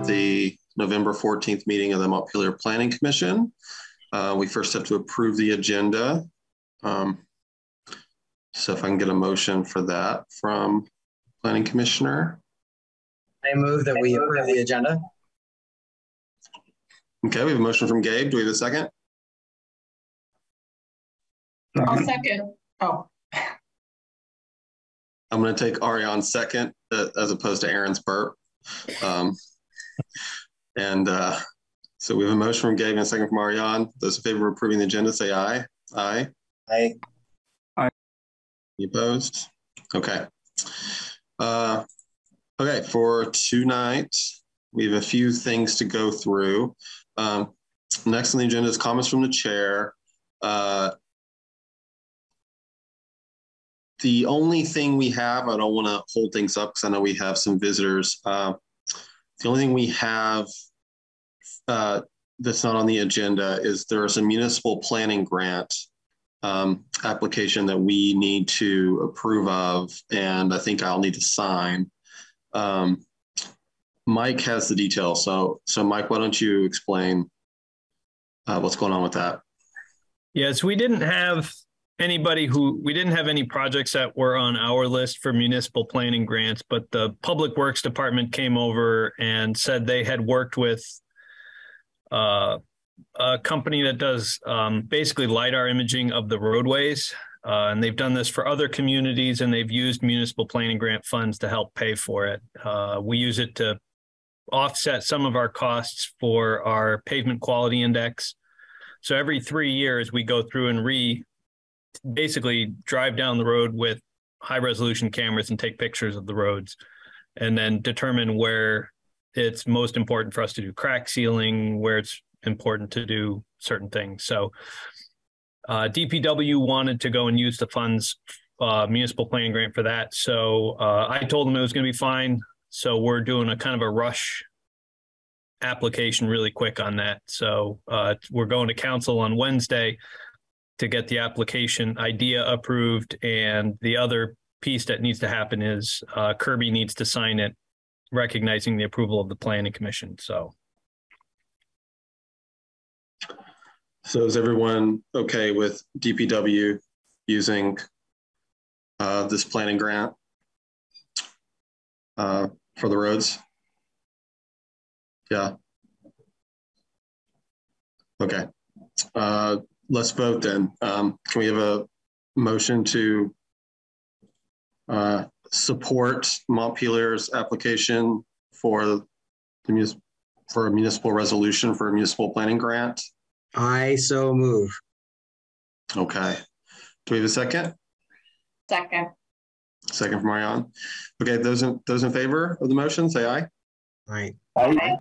at the November 14th meeting of the Montpelier Planning Commission. Uh, we first have to approve the agenda. Um, so if I can get a motion for that from Planning Commissioner. I move that we approve the agenda. Okay, we have a motion from Gabe. Do we have a second? I'll second. Oh, I'm going to take Ariane's second uh, as opposed to Aaron's burp. Um, and uh, so we have a motion from Gabe and a second from Ariane. Those in favor of approving the agenda say aye. Aye. Aye. Any opposed? Okay. Uh, okay, for tonight, we have a few things to go through. Um, next on the agenda is comments from the chair. Uh, the only thing we have, I don't want to hold things up because I know we have some visitors. Uh, the only thing we have uh, that's not on the agenda is there's a municipal planning grant um, application that we need to approve of, and I think I'll need to sign. Um, Mike has the details, so so Mike, why don't you explain uh, what's going on with that? Yes, we didn't have anybody who we didn't have any projects that were on our list for municipal planning grants, but the Public Works Department came over and said they had worked with uh, a company that does um, basically lidar imaging of the roadways. Uh, and they've done this for other communities and they've used municipal planning grant funds to help pay for it. Uh, we use it to offset some of our costs for our pavement quality index. So every three years, we go through and re basically drive down the road with high resolution cameras and take pictures of the roads and then determine where it's most important for us to do crack sealing, where it's important to do certain things. So uh, DPW wanted to go and use the funds uh, municipal planning grant for that. So uh, I told them it was going to be fine. So we're doing a kind of a rush application really quick on that. So uh, we're going to council on Wednesday to get the application idea approved. And the other piece that needs to happen is uh, Kirby needs to sign it, recognizing the approval of the planning commission. So. So is everyone okay with DPW using uh, this planning grant uh, for the roads? Yeah. Okay. Uh, let's vote then. Um, can we have a motion to uh, support Montpelier's application for the for a municipal resolution for a municipal planning grant? I so move. Okay. Do we have a second? second. Second from Ariane. Okay, those in those in favor of the motion, say aye. Aye. Aye.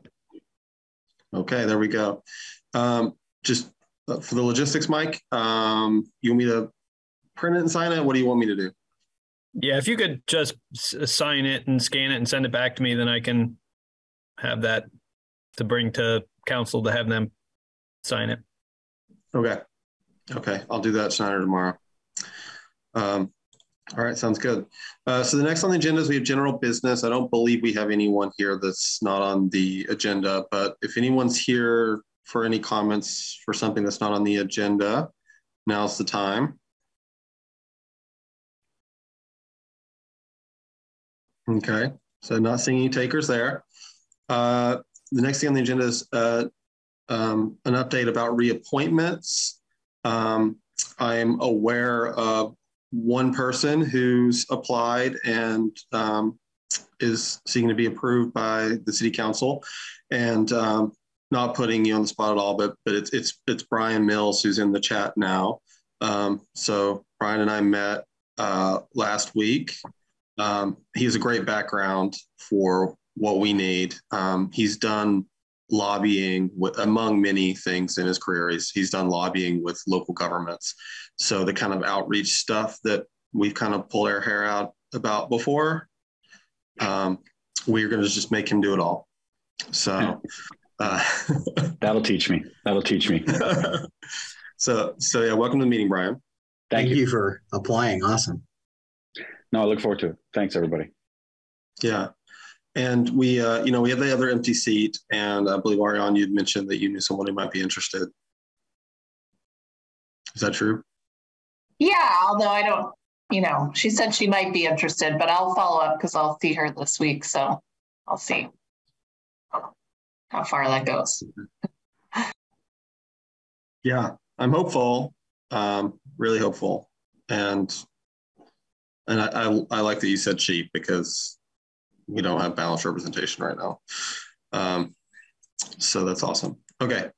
Okay, there we go. Um, just for the logistics, Mike, um, you want me to print it and sign it? What do you want me to do? Yeah, if you could just sign it and scan it and send it back to me, then I can have that to bring to council to have them sign it. Okay. Okay, I'll do that tonight or tomorrow. Um, all right, sounds good. Uh, so the next on the agenda is we have general business. I don't believe we have anyone here that's not on the agenda, but if anyone's here for any comments for something that's not on the agenda, now's the time. Okay, so not seeing any takers there. Uh, the next thing on the agenda is uh, um, an update about reappointments. Um, I'm aware of one person who's applied and um, is seeking to be approved by the city council. And um, not putting you on the spot at all, but but it's it's it's Brian Mills who's in the chat now. Um, so Brian and I met uh, last week. Um, he has a great background for what we need. Um, he's done lobbying with, among many things in his career. He's he's done lobbying with local governments. So the kind of outreach stuff that we've kind of pulled our hair out about before, um, we're going to just make him do it all. So uh, That'll teach me. That'll teach me. so, so yeah, welcome to the meeting, Brian. Thank, Thank you. you for applying. Awesome. No, I look forward to it. Thanks, everybody. Yeah. and we, uh, you know, we have the other empty seat, and I believe Ariane, you'd mentioned that you knew someone who might be interested. Is that true? Yeah, although I don't, you know, she said she might be interested, but I'll follow up because I'll see her this week. So I'll see how far that goes. Yeah, I'm hopeful. Um, really hopeful, and and I, I, I like that you said cheap because we don't have balanced representation right now. Um, so that's awesome. Okay,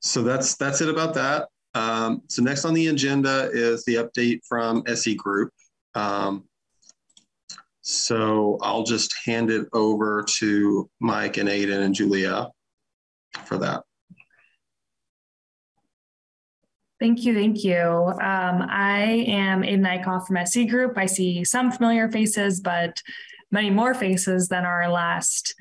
so that's that's it about that. Um, so next on the agenda is the update from SE Group. Um, so I'll just hand it over to Mike and Aiden and Julia for that. Thank you. Thank you. Um, I am Aiden Eichhoff from SE Group. I see some familiar faces, but many more faces than our last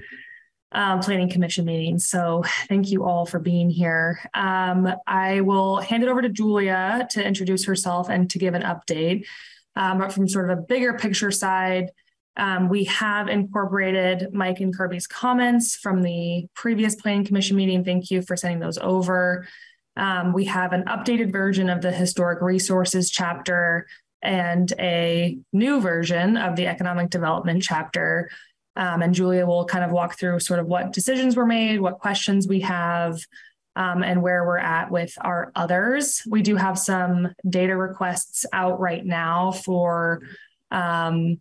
um, Planning Commission meeting. So thank you all for being here. Um, I will hand it over to Julia to introduce herself and to give an update. Um, but from sort of a bigger picture side, um, we have incorporated Mike and Kirby's comments from the previous Planning Commission meeting. Thank you for sending those over. Um, we have an updated version of the historic resources chapter and a new version of the economic development chapter. Um, and Julia will kind of walk through sort of what decisions were made, what questions we have, um, and where we're at with our others. We do have some data requests out right now for um,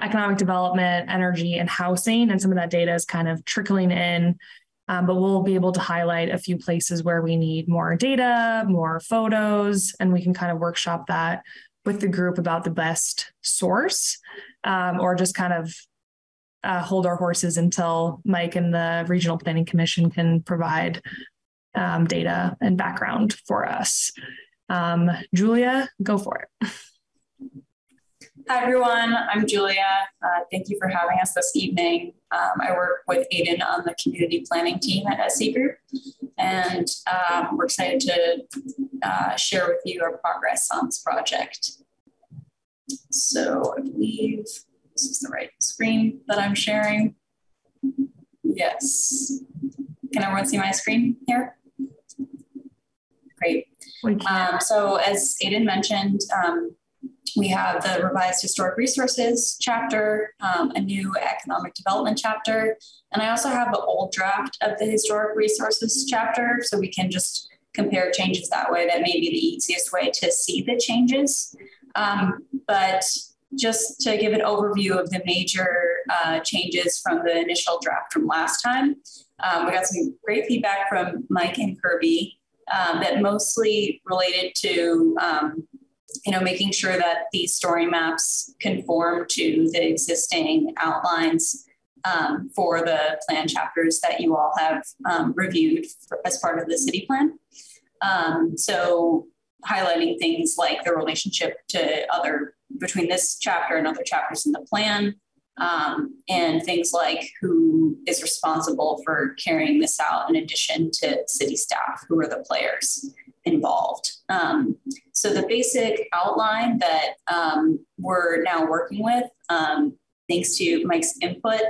economic development, energy, and housing. And some of that data is kind of trickling in um, but we'll be able to highlight a few places where we need more data, more photos, and we can kind of workshop that with the group about the best source um, or just kind of uh, hold our horses until Mike and the Regional Planning Commission can provide um, data and background for us. Um, Julia, go for it. Hi, everyone. I'm Julia. Uh, thank you for having us this evening. Um, I work with Aiden on the community planning team at SE Group, and um, we're excited to uh, share with you our progress on this project. So I believe this is the right screen that I'm sharing. Yes. Can everyone see my screen here? Great. Um, so as Aiden mentioned, um, we have the revised historic resources chapter, um, a new economic development chapter, and I also have the old draft of the historic resources chapter so we can just compare changes that way. That may be the easiest way to see the changes. Um, but just to give an overview of the major uh, changes from the initial draft from last time, um, we got some great feedback from Mike and Kirby um, that mostly related to um, you know, making sure that these story maps conform to the existing outlines um, for the plan chapters that you all have um, reviewed for, as part of the city plan. Um, so highlighting things like the relationship to other between this chapter and other chapters in the plan, um, and things like who is responsible for carrying this out in addition to city staff, who are the players involved. Um, so the basic outline that um, we're now working with, um, thanks to Mike's input,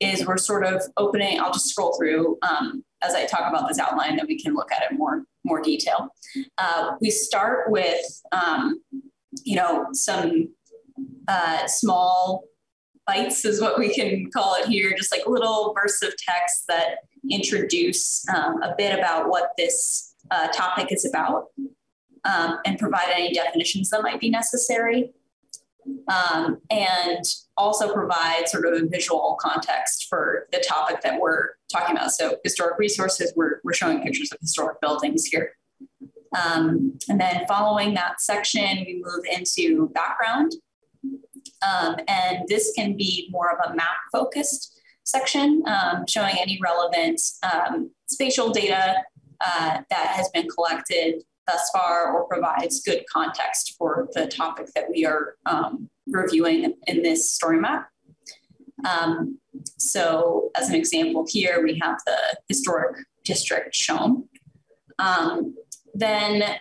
is we're sort of opening. I'll just scroll through um, as I talk about this outline, that we can look at it more more detail. Uh, we start with, um, you know, some uh, small bites is what we can call it here, just like little bursts of text that introduce um, a bit about what this uh, topic is about um, and provide any definitions that might be necessary. Um, and also provide sort of a visual context for the topic that we're talking about. So historic resources, we're, we're showing pictures of historic buildings here. Um, and then following that section, we move into background. Um, and this can be more of a map focused section, um, showing any relevant um, spatial data uh, that has been collected thus far or provides good context for the topic that we are um, reviewing in this story map. Um, so as an example here, we have the historic district shown. Um, then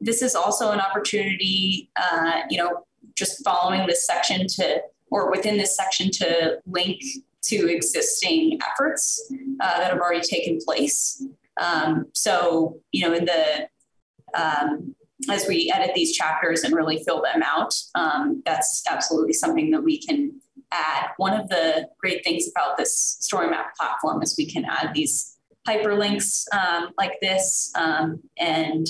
this is also an opportunity, uh, you know, just following this section to, or within this section to link to existing efforts uh, that have already taken place. Um, so, you know, in the um, as we edit these chapters and really fill them out, um, that's absolutely something that we can add. One of the great things about this story map platform is we can add these hyperlinks um, like this, um, and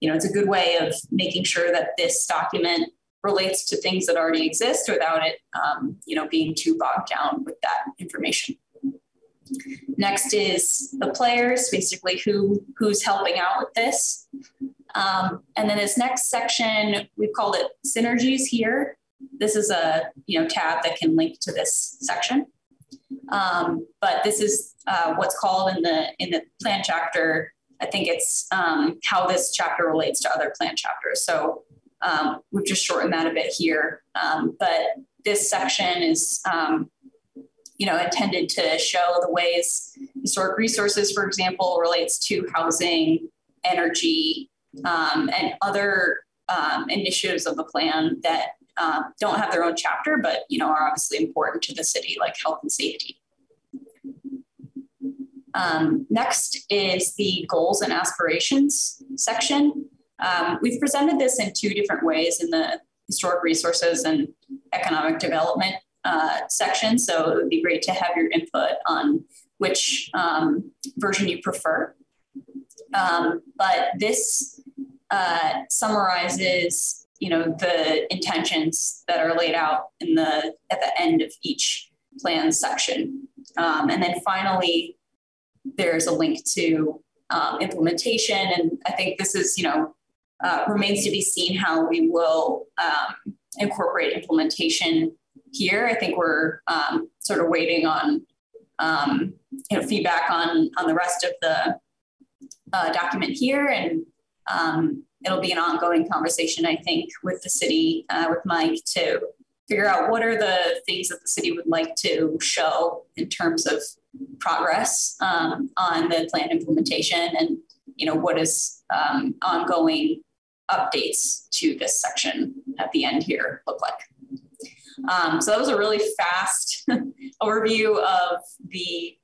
you know, it's a good way of making sure that this document relates to things that already exist without it, um, you know, being too bogged down with that information. Next is the players, basically who who's helping out with this. Um, and then this next section, we've called it synergies here. This is a you know tab that can link to this section. Um, but this is uh, what's called in the in the plan chapter. I think it's um, how this chapter relates to other plan chapters. So um, we've just shortened that a bit here. Um, but this section is um, you know, intended to show the ways historic resources, for example, relates to housing, energy, um, and other um, initiatives of the plan that um, don't have their own chapter, but you know are obviously important to the city, like health and safety. Um, next is the goals and aspirations section. Um, we've presented this in two different ways in the historic resources and economic development uh, section. So it would be great to have your input on which um, version you prefer. Um, but this uh, summarizes, you know, the intentions that are laid out in the at the end of each plan section, um, and then finally, there's a link to um, implementation. And I think this is, you know, uh, remains to be seen how we will um, incorporate implementation here. I think we're um, sort of waiting on um, you know feedback on on the rest of the uh, document here, and um, it'll be an ongoing conversation. I think with the city, uh, with Mike, to figure out what are the things that the city would like to show in terms of progress um, on the plan implementation, and you know what is um, ongoing updates to this section at the end here look like. Um, so that was a really fast overview of the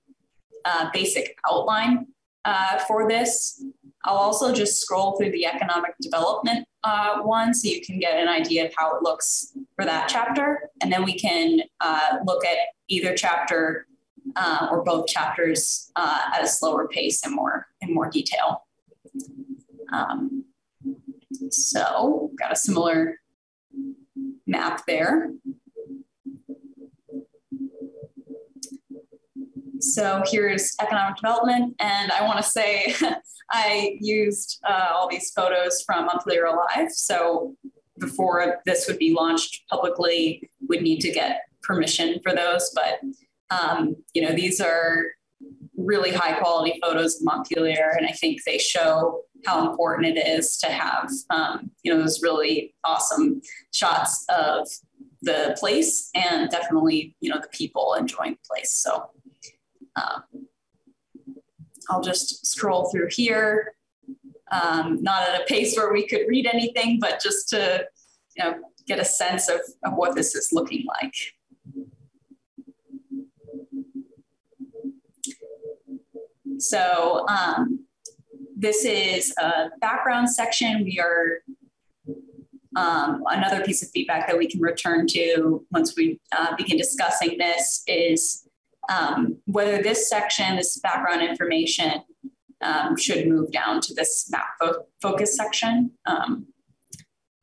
uh, basic outline uh, for this. I'll also just scroll through the economic development uh, one so you can get an idea of how it looks for that chapter. And then we can uh, look at either chapter uh, or both chapters uh, at a slower pace and more in more detail. Um, so got a similar map there. So here's economic development. And I want to say I used uh, all these photos from Montpelier Alive. So before this would be launched publicly, we'd need to get permission for those. But, um, you know, these are really high quality photos of Montpelier. And I think they show how important it is to have, um, you know, those really awesome shots of the place and definitely, you know, the people enjoying the place. So um, I'll just scroll through here, um, not at a pace where we could read anything, but just to you know, get a sense of, of what this is looking like. So um, this is a background section. We are um, another piece of feedback that we can return to once we uh, begin discussing this is um, whether this section, this background information, um, should move down to this map fo focus section um,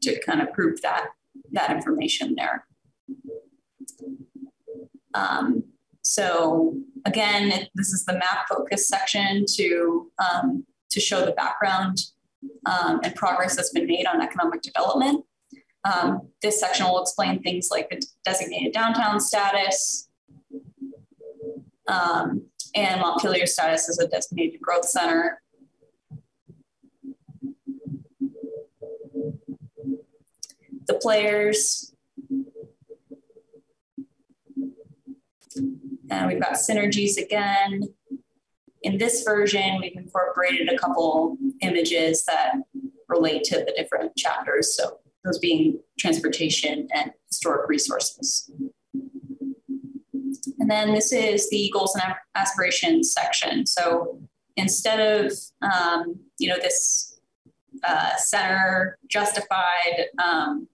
to kind of prove that that information there. Um, so again, this is the map focus section to um, to show the background um, and progress that's been made on economic development. this section will explain things like the designated downtown status, um, and Montpelier status as a designated growth center. The players, and we've got synergies again. In this version, we've incorporated a couple images that relate to the different chapters. So those being transportation and historic resources. And then this is the goals and aspirations section. So instead of, um, you know, this uh, center justified um,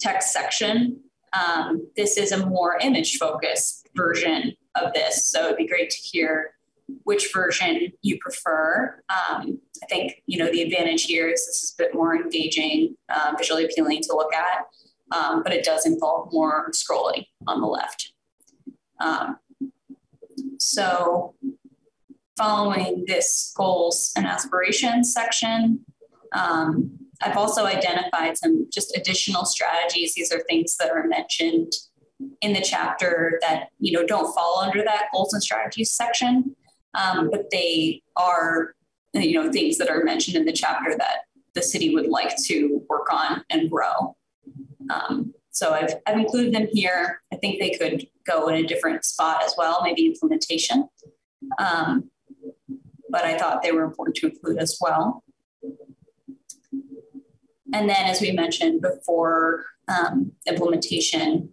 text section, um, this is a more image focused version of this. So it'd be great to hear which version you prefer. Um, I think, you know, the advantage here is this is a bit more engaging, uh, visually appealing to look at, um, but it does involve more scrolling on the left. Um, so following this goals and aspirations section, um, I've also identified some just additional strategies. These are things that are mentioned in the chapter that you know don't fall under that goals and strategies section, um, but they are you know things that are mentioned in the chapter that the city would like to work on and grow. Um, so I've, I've included them here. I think they could go in a different spot as well, maybe implementation. Um, but I thought they were important to include as well. And then, as we mentioned before, um, implementation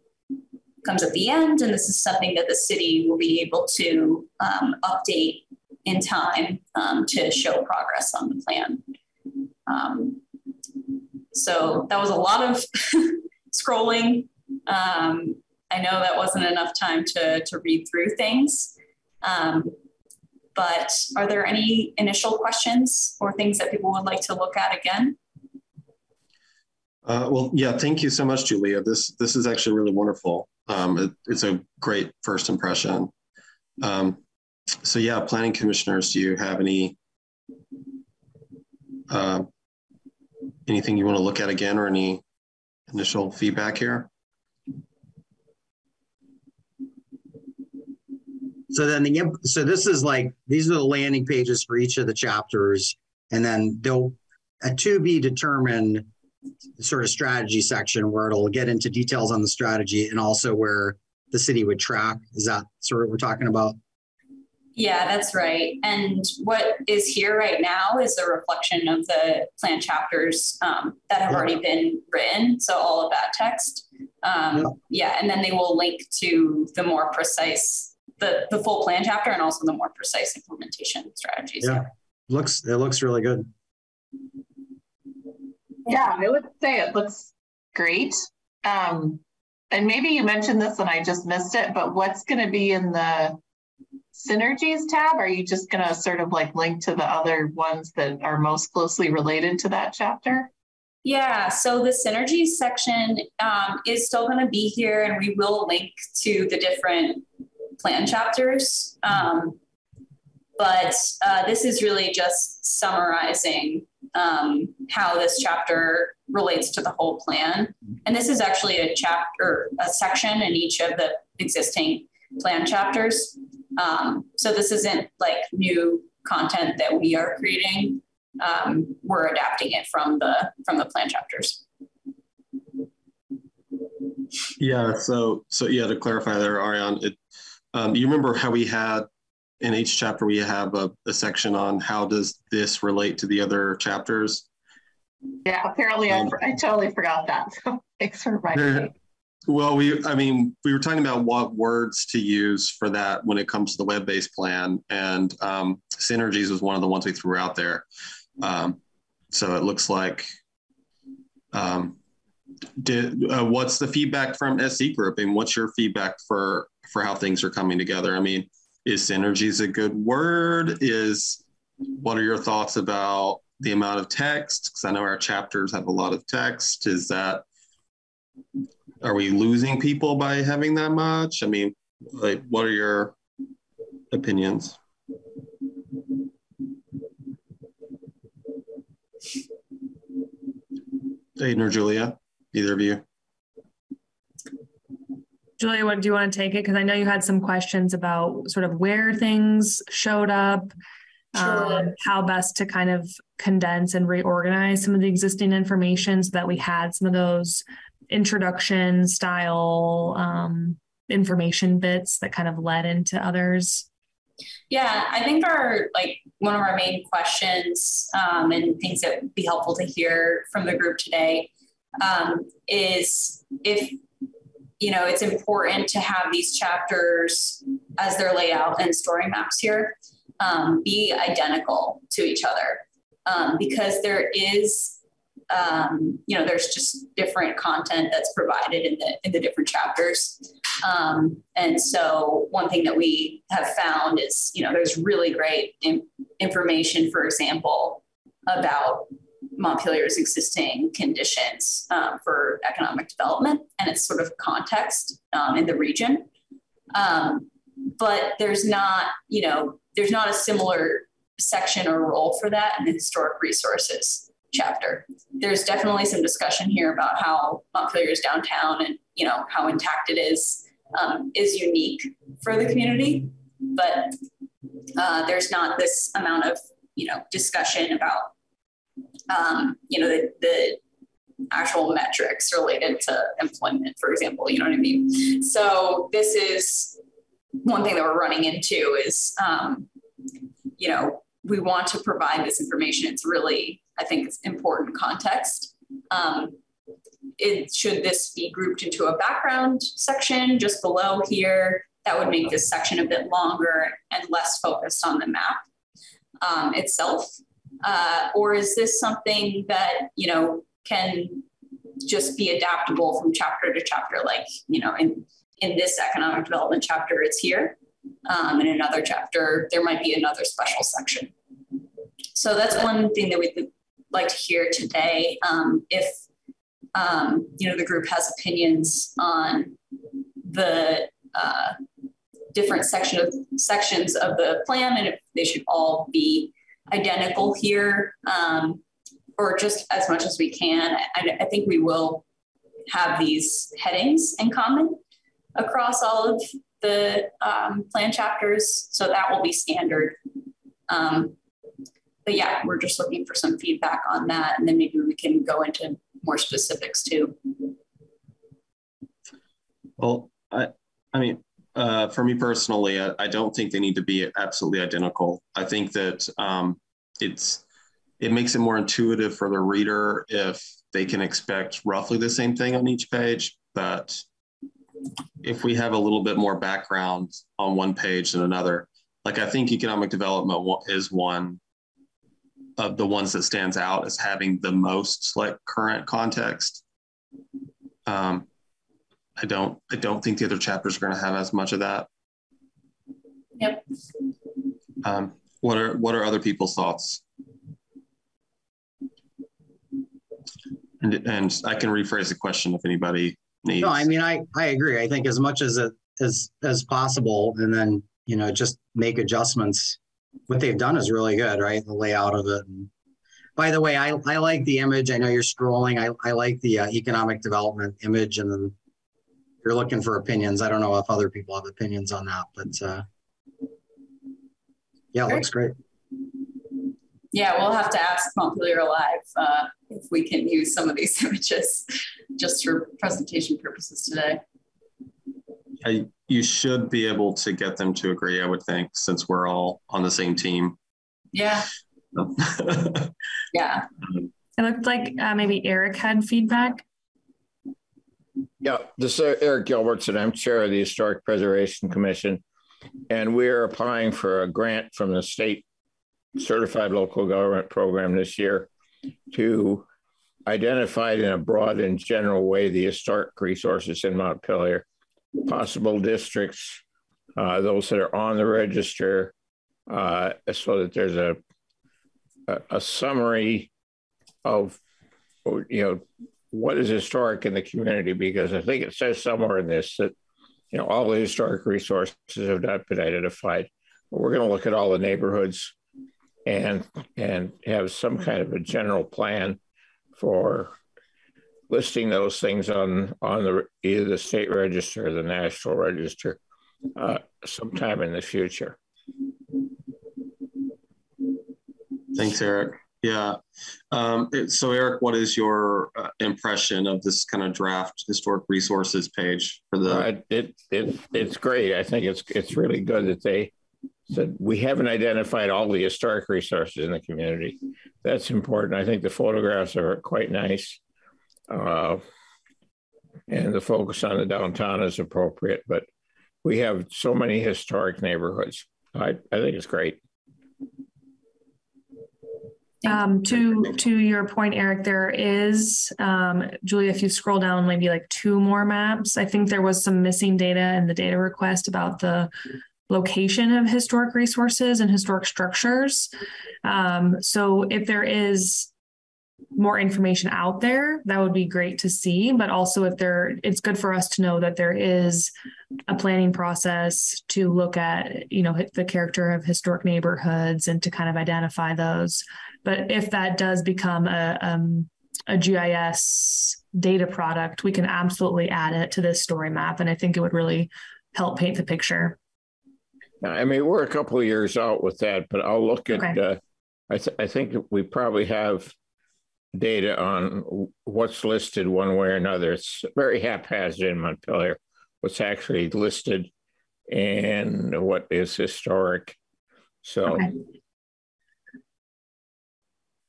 comes at the end, and this is something that the city will be able to um, update in time um, to show progress on the plan. Um, so that was a lot of scrolling. I know that wasn't enough time to, to read through things. Um, but are there any initial questions or things that people would like to look at again? Uh, well, yeah, thank you so much, Julia. This this is actually really wonderful. Um, it, it's a great first impression. Um, so yeah, planning commissioners, do you have any uh, anything you want to look at again or any initial feedback here? So then the so this is like these are the landing pages for each of the chapters, and then they'll a to be determined sort of strategy section where it'll get into details on the strategy and also where the city would track. Is that sort of what we're talking about? Yeah, that's right. And what is here right now is a reflection of the plan chapters um, that have yeah. already been written. So all of that text. Um, yeah. yeah. And then they will link to the more precise, the, the full plan chapter and also the more precise implementation strategies. Yeah. Looks, it looks really good. Yeah, I would say it looks great. Um, and maybe you mentioned this and I just missed it, but what's going to be in the synergies tab? Are you just going to sort of like link to the other ones that are most closely related to that chapter? Yeah, so the synergies section um, is still going to be here, and we will link to the different plan chapters. Um, but uh, this is really just summarizing um, how this chapter relates to the whole plan. And this is actually a chapter, a section in each of the existing plan chapters. Um, so this isn't like new content that we are creating. Um, we're adapting it from the from the plan chapters. Yeah. So so yeah. To clarify there, Ariane, it um, you remember how we had in each chapter we have a, a, section on how does this relate to the other chapters. Yeah. Apparently, um, I, I totally forgot that. So thanks for reminding me. Well, we, I mean, we were talking about what words to use for that when it comes to the web-based plan, and um, synergies was one of the ones we threw out there. Um, so it looks like, um, did uh, what's the feedback from SE Group, and what's your feedback for for how things are coming together? I mean, is synergies a good word? Is what are your thoughts about the amount of text? Because I know our chapters have a lot of text. Is that are we losing people by having that much? I mean, like, what are your opinions? Aiden or Julia, either of you. Julia, what do you want to take it? Because I know you had some questions about sort of where things showed up, sure. um, how best to kind of condense and reorganize some of the existing information so that we had some of those introduction style um, information bits that kind of led into others? Yeah, I think our like one of our main questions um, and things that would be helpful to hear from the group today um, is if you know, it's important to have these chapters as they're laid out and story maps here um, be identical to each other um, because there is um, you know, there's just different content that's provided in the in the different chapters. Um, and so one thing that we have found is, you know, there's really great in, information, for example, about Montpelier's existing conditions um, for economic development and its sort of context um, in the region. Um, but there's not, you know, there's not a similar section or role for that in the historic resources chapter. There's definitely some discussion here about how Montpelier's downtown and you know how intact it is um, is unique for the community, but uh, there's not this amount of you know discussion about um, you know the, the actual metrics related to employment, for example. You know what I mean? So this is one thing that we're running into is um, you know we want to provide this information. It's really I think it's important context. Um, it, should this be grouped into a background section just below here? That would make this section a bit longer and less focused on the map um, itself. Uh, or is this something that, you know, can just be adaptable from chapter to chapter? Like, you know, in, in this economic development chapter, it's here. Um, in another chapter, there might be another special section. So that's one thing that we'd like to hear today. Um, if um, you know the group has opinions on the uh, different section of sections of the plan, and if they should all be identical here, um, or just as much as we can. I, I, think we will have these headings in common across all of the um, plan chapters, so that will be standard. Um, but yeah, we're just looking for some feedback on that. And then maybe we can go into more specifics too. Well, I, I mean, uh, for me personally, I, I, don't think they need to be absolutely identical. I think that um, it's it makes it more intuitive for the reader if they can expect roughly the same thing on each page. But if we have a little bit more background on one page than another, like I think economic development is one of the ones that stands out as having the most like current context. Um, I don't I don't think the other chapters are going to have as much of that. Yep. Um, what are what are other people's thoughts? And and I can rephrase the question if anybody needs. No, I mean I I agree. I think as much as it as as possible, and then you know just make adjustments what they've done is really good, right? The layout of it. And by the way, I, I like the image. I know you're scrolling. I, I like the uh, economic development image. And then you're looking for opinions. I don't know if other people have opinions on that, but uh, yeah, it looks great. Yeah, we'll have to ask Montpelier Alive uh, if we can use some of these images just for presentation purposes today. I, you should be able to get them to agree, I would think, since we're all on the same team. Yeah. yeah. It looked like uh, maybe Eric had feedback. Yeah, this is Eric Gilbertson. I'm chair of the Historic Preservation Commission, and we're applying for a grant from the state certified local government program this year to identify in a broad and general way the historic resources in Montpelier possible districts, uh, those that are on the register, uh, so that there's a, a, a summary of you know what is historic in the community because I think it says somewhere in this that you know all the historic resources have not been identified. But We're going to look at all the neighborhoods and and have some kind of a general plan for listing those things on on the either the state register or the national register uh, sometime in the future. Thanks, Eric. Yeah. Um, so, Eric, what is your uh, impression of this kind of draft historic resources page for the? Uh, it, it it's great. I think it's it's really good that they said we haven't identified all the historic resources in the community. That's important. I think the photographs are quite nice. Uh, and the focus on the downtown is appropriate. But we have so many historic neighborhoods. I, I think it's great. Um, to to your point, Eric, there is um, Julia. If you scroll down, maybe like two more maps. I think there was some missing data in the data request about the location of historic resources and historic structures. Um, so if there is more information out there, that would be great to see. But also, if there, it's good for us to know that there is a planning process to look at, you know, the character of historic neighborhoods and to kind of identify those. But if that does become a um, a GIS data product, we can absolutely add it to this story map, and I think it would really help paint the picture. I mean, we're a couple of years out with that, but I'll look at. Okay. Uh, I, th- I think we probably have data on what's listed one way or another. It's very haphazard in Montpelier. What's actually listed and what is historic. So. Okay.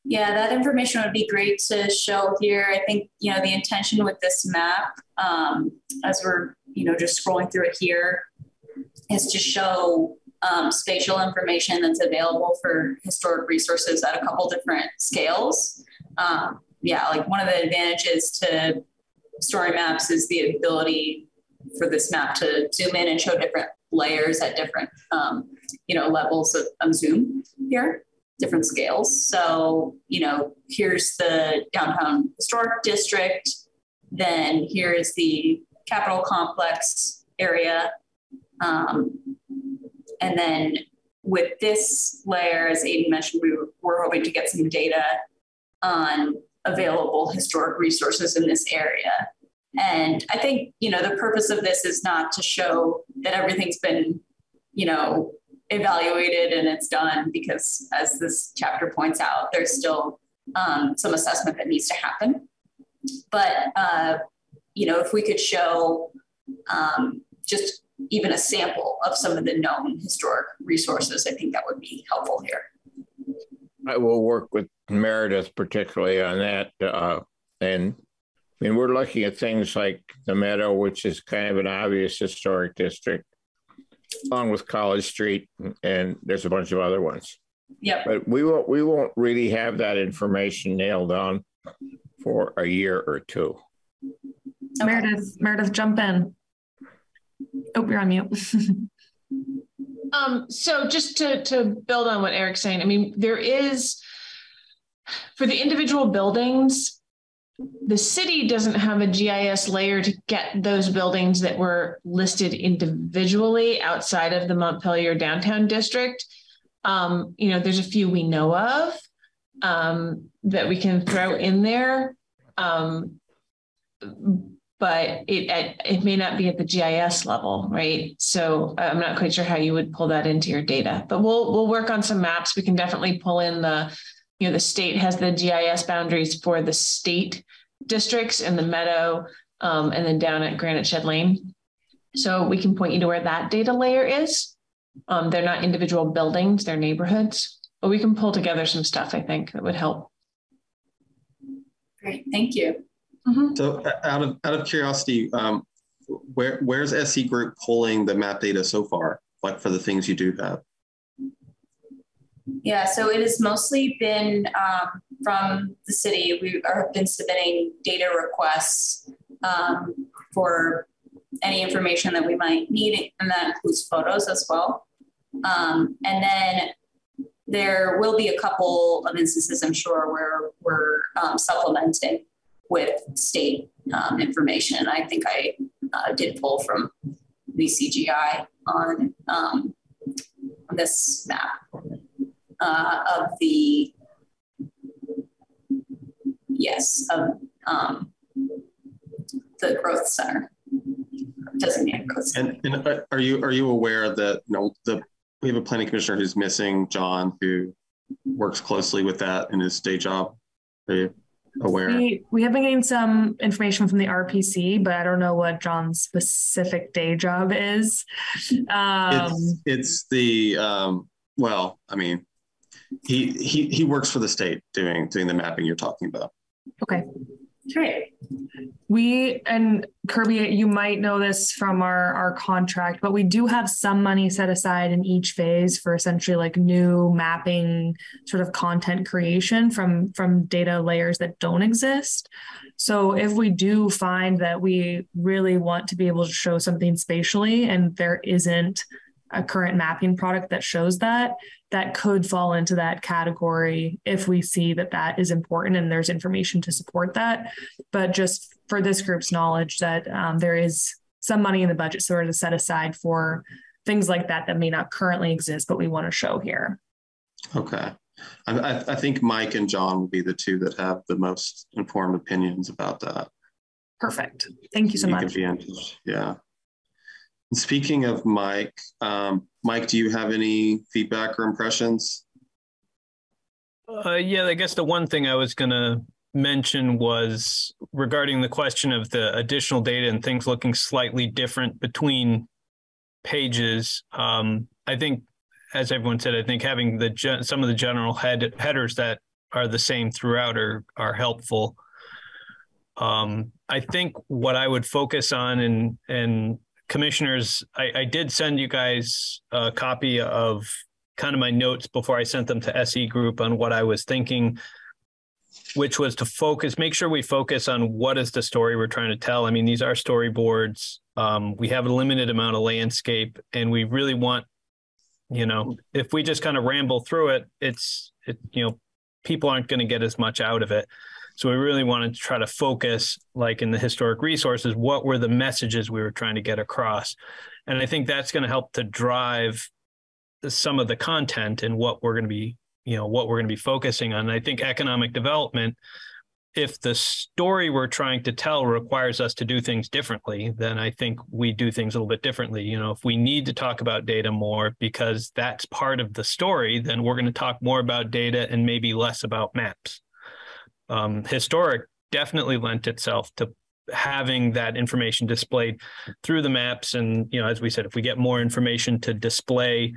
Yeah, that information would be great to show here. I think you know the intention with this map, um, as we're you know just scrolling through it here, is to show um, spatial information that's available for historic resources at a couple different scales. Um, yeah, like one of the advantages to story maps is the ability for this map to zoom in and show different layers at different, um, you know, levels of, of zoom here, different scales. So, you know, here's the downtown historic district. Then here's the Capitol complex area. Um, and then with this layer, as Aiden mentioned, we we're hoping to get some data on available historic resources in this area. And I think, you know, the purpose of this is not to show that everything's been, you know, evaluated and it's done because as this chapter points out, there's still um, some assessment that needs to happen. But, uh, you know, if we could show um, just even a sample of some of the known historic resources, I think that would be helpful here. I will work with Meredith particularly on that. Uh, and I mean, we're looking at things like the Meadow, which is kind of an obvious historic district, along with College Street, and there's a bunch of other ones. Yeah. But we won't we won't really have that information nailed down for a year or two. Okay. Meredith, Meredith, jump in. Oh, you're on mute. um, so just to to build on what Eric's saying, I mean, there is for the individual buildings, the city doesn't have a GIS layer to get those buildings that were listed individually outside of the Montpelier downtown district. Um, you know, there's a few we know of um, that we can throw in there. Um, but it it may not be at the GIS level, right? So I'm not quite sure how you would pull that into your data, but we'll we'll work on some maps. We can definitely pull in the, you know, the state has the GIS boundaries for the state districts and the meadow, um, and then down at Granite Shed Lane. So we can point you to where that data layer is. Um, they're not individual buildings; they're neighborhoods, but we can pull together some stuff. I think that would help. Great, thank you. Mm-hmm. So out of out of curiosity, um, where where's SE Group pulling the map data so far, like for the things you do have? Yeah, so it has mostly been um, from the city. We have been submitting data requests um, for any information that we might need, and that includes photos as well. Um, and then there will be a couple of instances, I'm sure, where we're um, supplementing with state um, information. I think I uh, did pull from VCGI on um, this map uh, of the yes of um, the growth center designated growth center. And, and are you are you aware that you know the we have a planning commissioner who's missing John who works closely with that in his day job? Are you aware? We, we have been getting some information from the RPC, but I don't know what John's specific day job is. Um, it's, it's the um, well, I mean, he he he works for the state doing doing the mapping you're talking about. Okay. Great. We and Kirby, you might know this from our our contract, but we do have some money set aside in each phase for essentially like new mapping sort of content creation from from data layers that don't exist. So if we do find that we really want to be able to show something spatially and there isn't a current mapping product that shows that, that could fall into that category if we see that that is important and there's information to support that. But just for this group's knowledge, that um, there is some money in the budget sort of set aside for things like that that may not currently exist, but we want to show here. Okay. I, I think Mike and John would be the two that have the most informed opinions about that. Perfect. Thank you so you much. Yeah. Speaking of Mike, um, Mike, do you have any feedback or impressions? Uh, yeah, I guess the one thing I was going to mention was regarding the question of the additional data and things looking slightly different between pages. Um, I think, as everyone said, I think having the some of the general head headers that are the same throughout are are helpful. Um, I think what I would focus on and and commissioners, I, I did send you guys a copy of kind of my notes before I sent them to SE Group on what I was thinking, which was to focus, make sure we focus on what is the story we're trying to tell. I mean, these are storyboards. Um, we have a limited amount of landscape, and we really want, you know, if we just kind of ramble through it, it's, it, you know, people aren't going to get as much out of it. So we really wanted to try to focus, like in the historic resources, what were the messages we were trying to get across. And I think that's going to help to drive some of the content and what we're going to be, you know, what we're going to be focusing on. And I think economic development, if the story we're trying to tell requires us to do things differently, then I think we do things a little bit differently. You know, if we need to talk about data more because that's part of the story, then we're going to talk more about data and maybe less about maps um, historic definitely lent itself to having that information displayed through the maps. And you know as we said if we get more information to display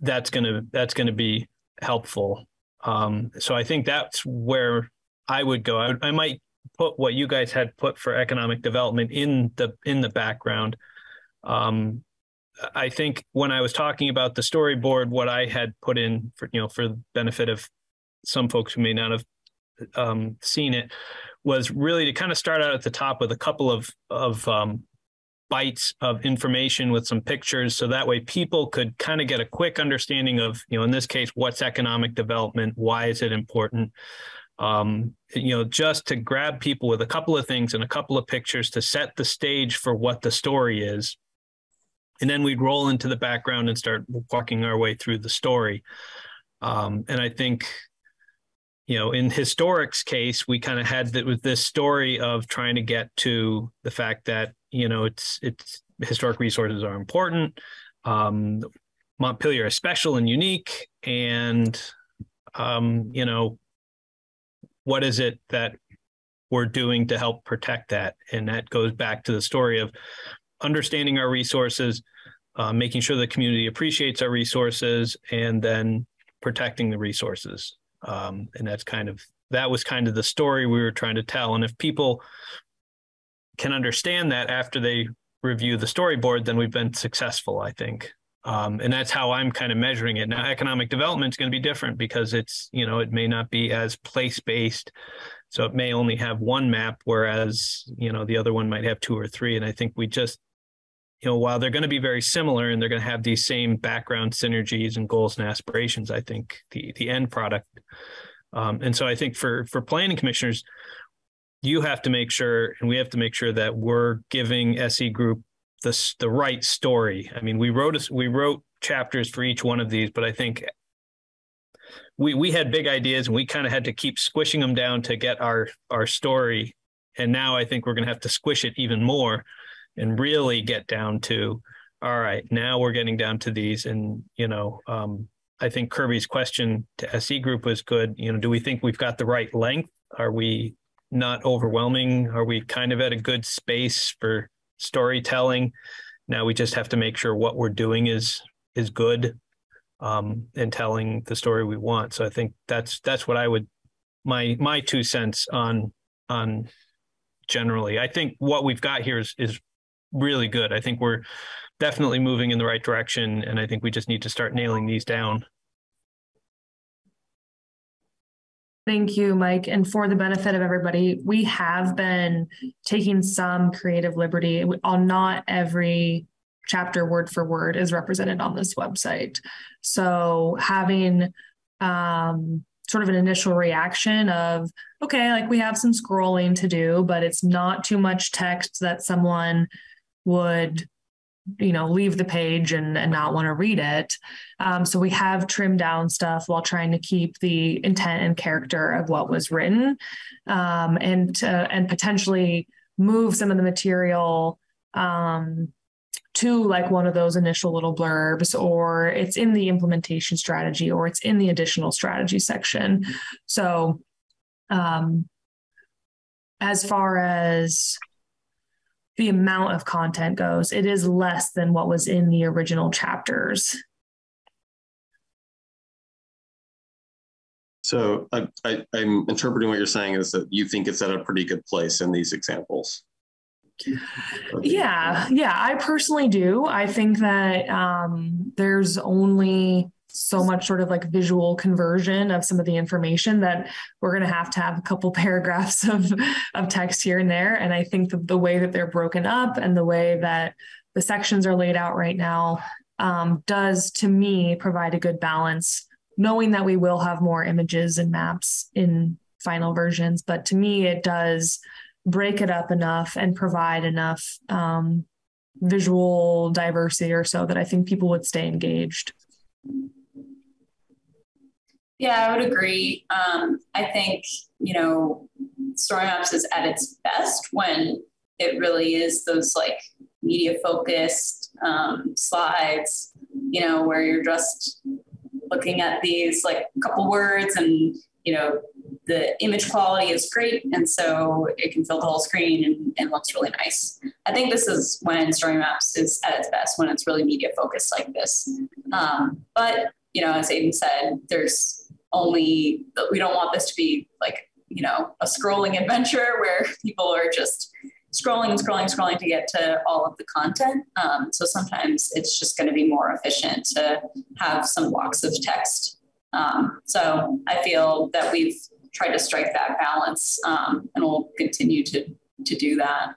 that's going to that's going to be helpful. Um, so i think that's where i would go. I, I, might put what you guys had put for economic development in the in the background. Um, i think when i was talking about the storyboard what i had put in for you know for the benefit of some folks who may not have um, seen it was really to kind of start out at the top with a couple of of um, bites of information with some pictures so that way people could kind of get a quick understanding of you know in this case what's economic development why is it important um, you know just to grab people with a couple of things and a couple of pictures to set the stage for what the story is. And then we'd roll into the background and start walking our way through the story. Um, and i think you know, in historic's case, we kind of had that with this story of trying to get to the fact that you know it's it's historic resources are important. Um, Montpelier is special and unique, and um, you know, what is it that we're doing to help protect that? And that goes back to the story of understanding our resources, uh, making sure the community appreciates our resources, and then protecting the resources. Um, and that's kind of that was kind of the story we were trying to tell. And if people can understand that after they review the storyboard, then we've been successful, I think. Um, and that's how I'm kind of measuring it. Now, economic development is going to be different because it's, you know, it may not be as place based. So it may only have one map, whereas, you know, the other one might have two or three. And I think we just you know, while they're going to be very similar and they're going to have these same background synergies and goals and aspirations, I think the the end product. Um, and so I think for for planning commissioners, you have to make sure, and we have to make sure that we're giving SE Group the the right story. I mean, we wrote a, we wrote chapters for each one of these, but I think we we had big ideas and we kind of had to keep squishing them down to get our our story. And now I think we're going to have to squish it even more and really get down to all right now we're getting down to these. And you know um, i think kirby's question to se group was good. You know do we think we've got the right length? Are we not overwhelming? Are we kind of at a good space for storytelling? Now we just have to make sure what we're doing is is good um, and telling the story we want. So i think that's that's what i would my my two cents on on generally. I think what we've got here is is really good. I think we're definitely moving in the right direction, and I think we just need to start nailing these down. Thank you, Mike. And for the benefit of everybody, we have been taking some creative liberty on not every chapter word for word is represented on this website. So having um, sort of an initial reaction of, okay, like we have some scrolling to do, but it's not too much text that someone would you know leave the page and, and not want to read it. Um, so we have trimmed down stuff while trying to keep the intent and character of what was written um, and and potentially move some of the material um, to like one of those initial little blurbs or it's in the implementation strategy or it's in the additional strategy section. So um, as far as the amount of content goes, it is less than what was in the original chapters. So I, I, am interpreting what you're saying is that you think it's at a pretty good place in these examples. Yeah, yeah, I personally do. I think that um, there's only so much sort of like visual conversion of some of the information that we're going to have to have a couple paragraphs of of text here and there. And i think the, the way that they're broken up and the way that the sections are laid out right now um, does to me provide a good balance knowing that we will have more images and maps in final versions. But to me it does break it up enough and provide enough um, visual diversity or so that i think people would stay engaged yeah, I would agree. Um, I think, you know, Story Maps is at its best when it really is those like media focused um, slides, you know, where you're just looking at these like a couple words and, you know, the image quality is great. And so it can fill the whole screen and, and looks really nice. I think this is when Story Maps is at its best, when it's really media focused like this. Um, but, you know, as Aiden said, there's only we don't want this to be like you know a scrolling adventure where people are just scrolling and scrolling and scrolling to get to all of the content. Um, so sometimes it's just going to be more efficient to have some blocks of text. Um, so i feel that we've tried to strike that balance um, and we'll continue to to do that.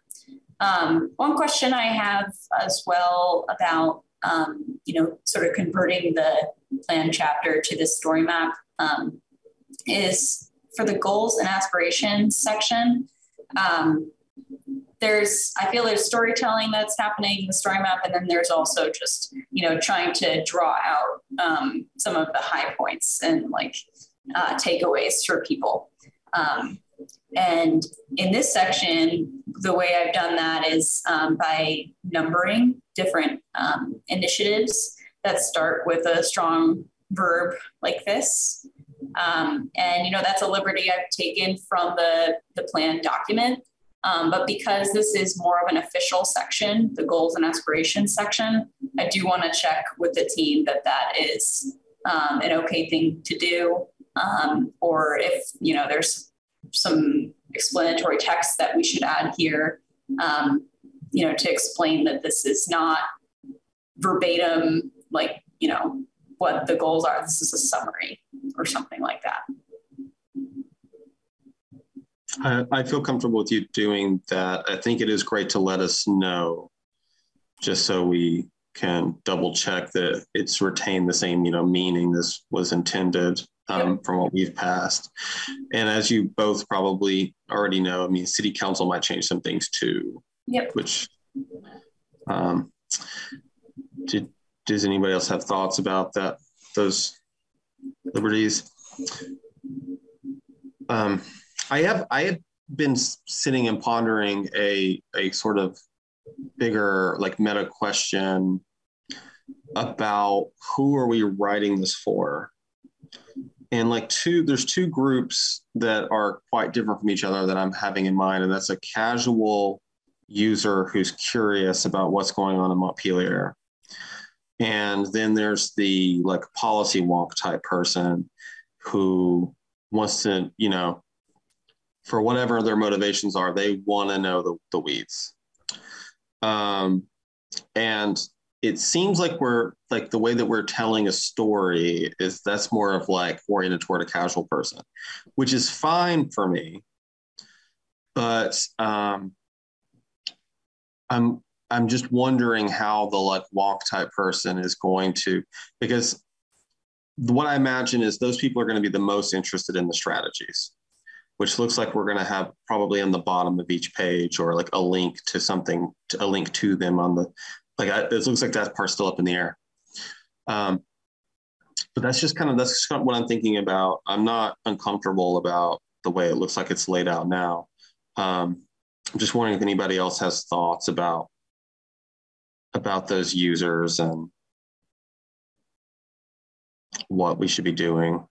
Um, one question i have as well about um, you know sort of converting the plan chapter to this story map um, is for the goals and aspirations section. Um, there's, I feel there's storytelling that's happening in the story map, and then there's also just, you know, trying to draw out um, some of the high points and like uh, takeaways for people. Um, and in this section, the way I've done that is um, by numbering different um, initiatives that start with a strong verb like this. Um, and you know that's a liberty I've taken from the the plan document. Um, but because this is more of an official section, the goals and aspirations section, I do want to check with the team that that is um, an okay thing to do, um, or if you know there's some explanatory text that we should add here, um, you know, to explain that this is not verbatim, like you know, what the goals are. This is a summary or something like that. I, I, feel comfortable with you doing that. I think it is great to let us know just so we can double check that it's retained the same, you know, meaning this was intended um, yep. from what we've passed. And as you both probably already know, I mean, city council might change some things too. Yep. Which um, did does anybody else have thoughts about that? Those liberties. Um, I have I have been sitting and pondering a a sort of bigger like meta question about who are we writing this for and like two there's two groups that are quite different from each other that i'm having in mind and that's a casual user who's curious about what's going on in montpelier and then there's the like policy wonk type person who wants to, you know, for whatever their motivations are, they want to know the, the weeds. Um, and it seems like we're like the way that we're telling a story is that's more of like oriented toward a casual person, which is fine for me. But um, I'm I'm just wondering how the like walk type person is going to because what I imagine is those people are going to be the most interested in the strategies, which looks like we're going to have probably on the bottom of each page or like a link to something, a link to them on the, like I, it looks like that part's still up in the air. Um, but that's just kind of that's kind of what I'm thinking about. I'm not uncomfortable about the way it looks like it's laid out now. Um, I'm just wondering if anybody else has thoughts about about those users and what we should be doing.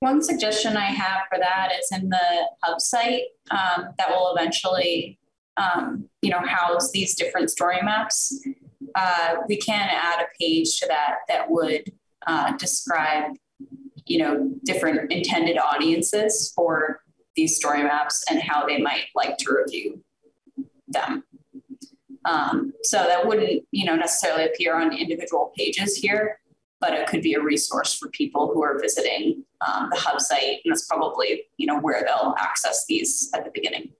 One suggestion I have for that is in the hub site um, that will eventually, um, you know, house these different story maps. Uh, we can add a page to that that would uh, describe, you know, different intended audiences for these story maps and how they might like to review them. Um, so that wouldn't, you know, necessarily appear on individual pages here, but it could be a resource for people who are visiting um, the hub site, and that's probably, you know, where they'll access these at the beginning.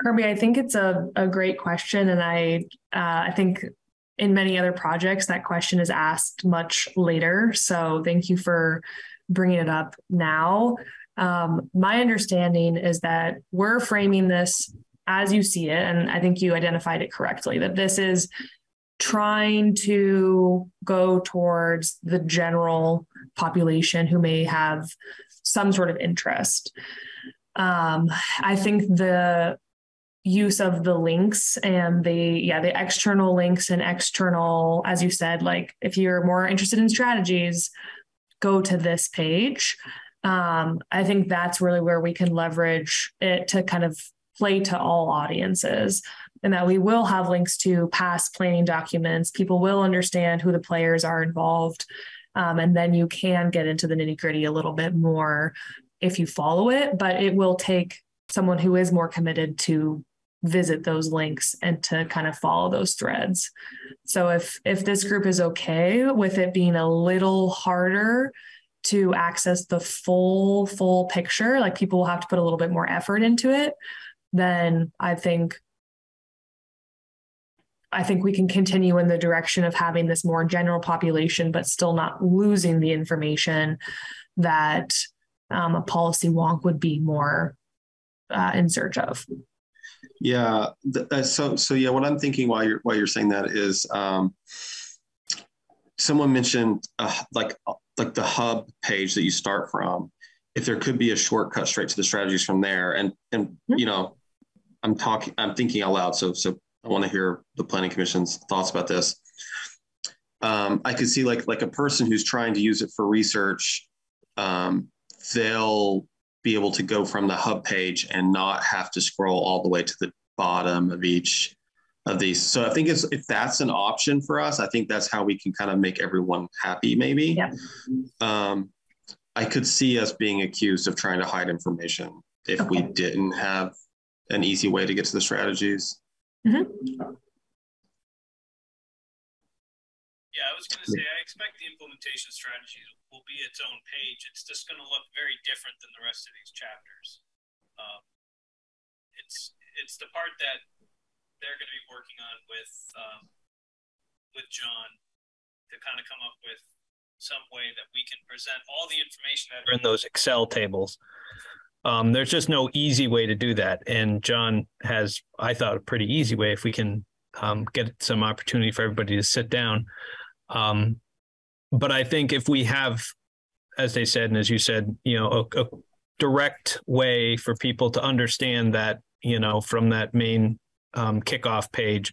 Kirby, I think it's a, a great question, and I uh, I think in many other projects that question is asked much later. So thank you for bringing it up now. Um, my understanding is that we're framing this as you see it, and I think you identified it correctly, that this is trying to go towards the general population who may have some sort of interest. Um, I think the use of the links and the yeah the external links and external as you said like if you're more interested in strategies go to this page um, i think that's really where we can leverage it to kind of play to all audiences and that we will have links to past planning documents. People will understand who the players are involved. Um, and then you can get into the nitty gritty a little bit more if you follow it, but it will take someone who is more committed to visit those links and to kind of follow those threads. So if if this group is okay with it being a little harder to access the full full picture, like people will have to put a little bit more effort into it, then I think I think we can continue in the direction of having this more general population, but still not losing the information that um, a policy wonk would be more uh, in search of. Yeah. Uh, so so yeah, what I'm thinking while you're while you're saying that is, um, someone mentioned uh, like like the hub page that you start from. If there could be a shortcut straight to the strategies from there, and and mm-hmm. you know I'm talking, I'm thinking out loud. So, so I want to hear the planning commission's thoughts about this. Um, I could see like, like a person who's trying to use it for research, um, they'll be able to go from the hub page and not have to scroll all the way to the bottom of each of these. So I think it's, if that's an option for us, I think that's how we can kind of make everyone happy maybe. Yeah. Um, I could see us being accused of trying to hide information if okay. we didn't have an easy way to get to the strategies. Mm-hmm. Yeah, I was going to say, I expect the implementation strategies will be its own page. It's just going to look very different than the rest of these chapters. Um, it's it's the part that they're going to be working on with um, with John to kind of come up with some way that we can present all the information that are in those Excel tables um, there's just no easy way to do that. And John has, I thought, a pretty easy way if we can um, get some opportunity for everybody to sit down. Um, but I think if we have, as they said, and as you said, you know, a, a direct way for people to understand that, you know, from that main um, kickoff page,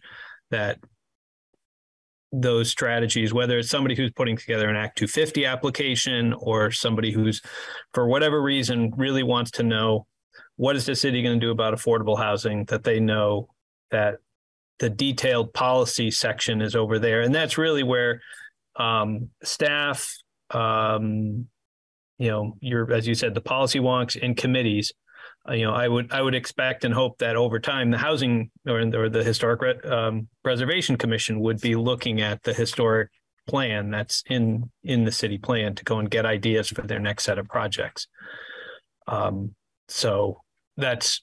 that those strategies, whether it's somebody who's putting together an Act 250 application or somebody who's, for whatever reason, really wants to know what is the city going to do about affordable housing, that they know that the detailed policy section is over there. And that's really where um, staff um, you know, your as you said, the policy wonks and committees. Uh, you know, I would I would expect and hope that over time the housing or, or the historic um, preservation commission would be looking at the historic plan that's in in the city plan to go and get ideas for their next set of projects. Um, so that's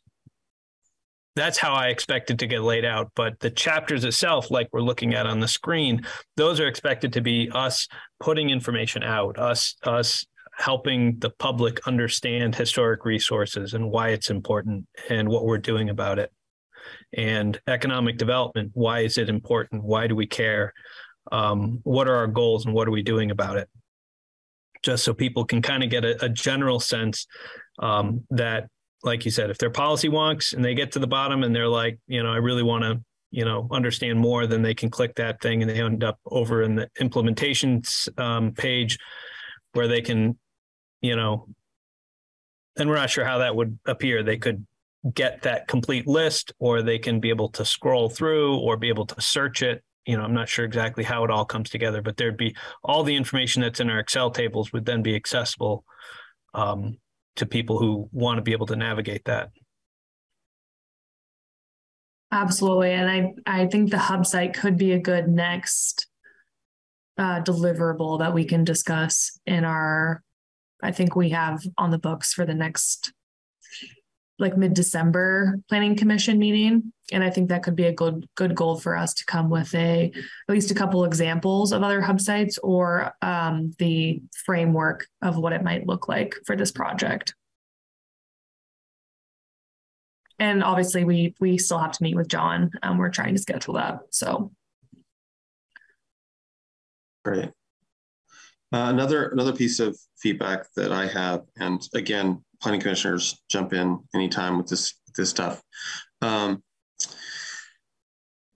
that's how I expect it to get laid out. But the chapters itself, like we're looking at on the screen, those are expected to be us putting information out, us us helping the public understand historic resources and why it's important and what we're doing about it. And economic development, why is it important? Why do we care? Um, what are our goals and what are we doing about it? Just so people can kind of get a, a general sense um, that like you said, if they're policy wonks and they get to the bottom and they're like, you know, I really want to, you know, understand more, then they can click that thing and they end up over in the implementations um, page where they can, you know, and we're not sure how that would appear. They could get that complete list or they can be able to scroll through or be able to search it. You know, I'm not sure exactly how it all comes together, but there'd be all the information that's in our Excel tables would then be accessible um, to people who want to be able to navigate that. Absolutely. And I, I think the hub site could be a good next uh, deliverable that we can discuss in our, I think we have on the books for the next like mid-December planning commission meeting. And I think that could be a good good goal for us to come with a at least a couple examples of other hub sites or um, the framework of what it might look like for this project. And obviously we we still have to meet with John. Um, we're trying to schedule that. So great. Uh, another another piece of feedback that I have, and again, planning commissioners jump in anytime with this this stuff. Um,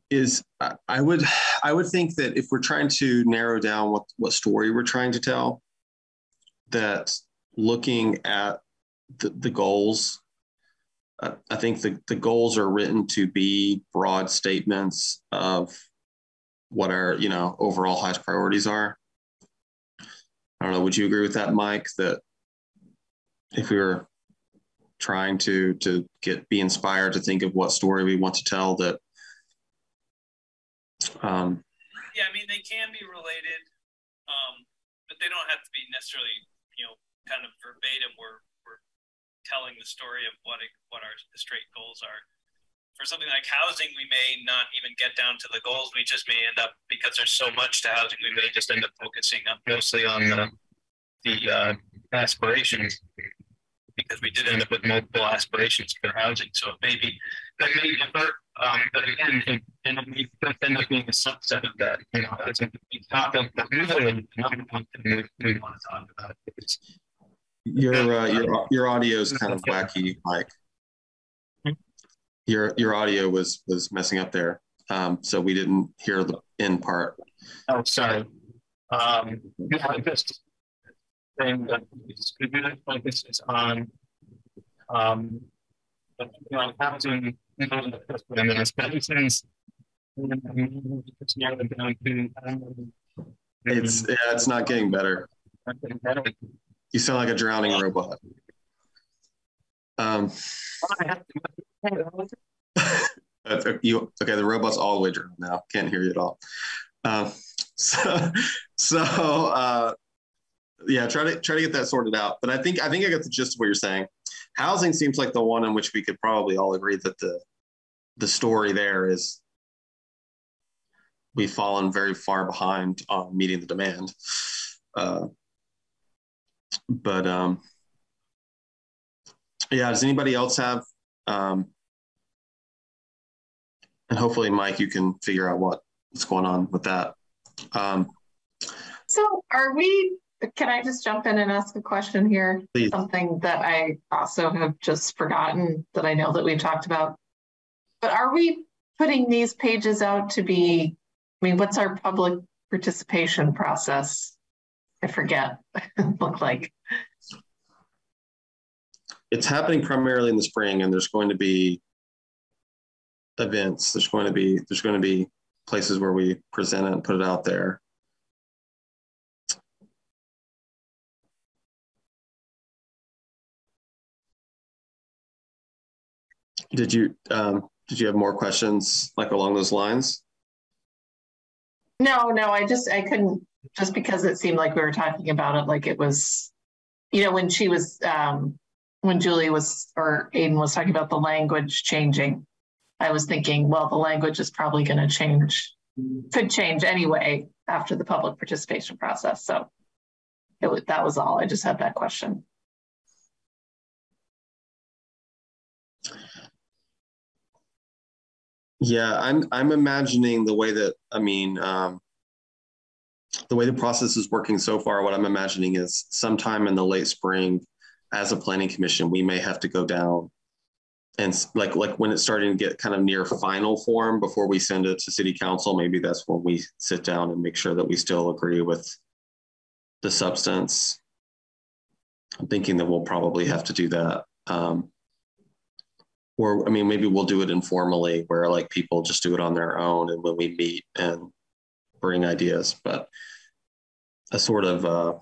is I would I would think that if we're trying to narrow down what what story we're trying to tell, that looking at the, the goals, uh, I think the, the goals are written to be broad statements of what our you know overall highest priorities are. I don't know. Would you agree with that, Mike? That if we were trying to to get be inspired to think of what story we want to tell that um, yeah i mean they can be related um, but they don't have to be necessarily you know kind of verbatim we're, we're telling the story of what it, what our straight goals are for something like housing we may not even get down to the goals we just may end up because there's so much to housing we may just end up focusing on mostly on the the uh, aspirations because we did end up with multiple aspirations for housing. So it may be that may differ, um, but again, it, and it may end up being a subset of that. You know, it's a topic that really not we, we want to talk about. It's, your uh, your your audio is kind of wacky, Mike. Your your audio was was messing up there, um, so we didn't hear the end part. Oh, sorry. Um, just saying that distributed focuses on um, you know, housing and medicines. It's yeah, it's not getting better. You sound like a drowning robot. Um, you okay? The robot's all the now. Can't hear you at all. Um, so, so uh, yeah, try to try to get that sorted out. But I think I think I got the gist of what you're saying. Housing seems like the one in which we could probably all agree that the the story there is we've fallen very far behind on meeting the demand. Uh, but um, yeah, does anybody else have? Um, and hopefully, Mike, you can figure out what, what's going on with that. Um, so, are we can I just jump in and ask a question here? Please. Something that I also have just forgotten that I know that we've talked about. But are we putting these pages out to be, I mean, what's our public participation process? I forget, look like it's happening primarily in the spring and there's going to be events. There's going to be there's going to be places where we present it and put it out there. Did you um, did you have more questions like along those lines? No no i just i couldn't just because it seemed like we were talking about it like it was you know when she was um, when Julie was or Aiden was talking about the language changing, I was thinking, well, the language is probably going to change, could change anyway after the public participation process. So it was, that was all. I just had that question. Yeah, I'm I'm imagining the way that I mean um, the way the process is working so far. What I'm imagining is sometime in the late spring, as a planning commission, we may have to go down and like like when it's starting to get kind of near final form before we send it to city council. Maybe that's when we sit down and make sure that we still agree with the substance. I'm thinking that we'll probably have to do that. Um, or I mean, maybe we'll do it informally where like people just do it on their own and when we meet and bring ideas, but a sort of uh,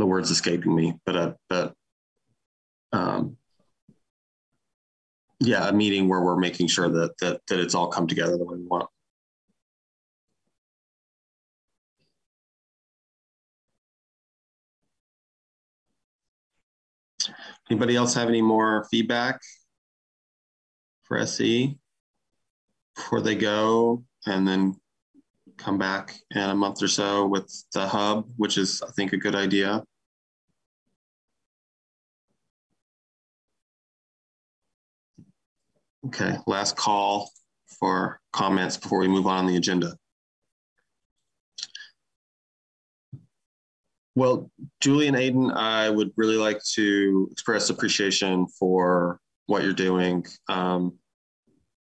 the words escaping me, but a but um, yeah, a meeting where we're making sure that that that it's all come together the way we want. Anybody else have any more feedback for SE before they go and then come back in a month or so with the hub, which is, I think, a good idea. Okay, last call for comments before we move on, on the agenda. Well, Julie and Aiden, I would really like to express appreciation for what you're doing. Um,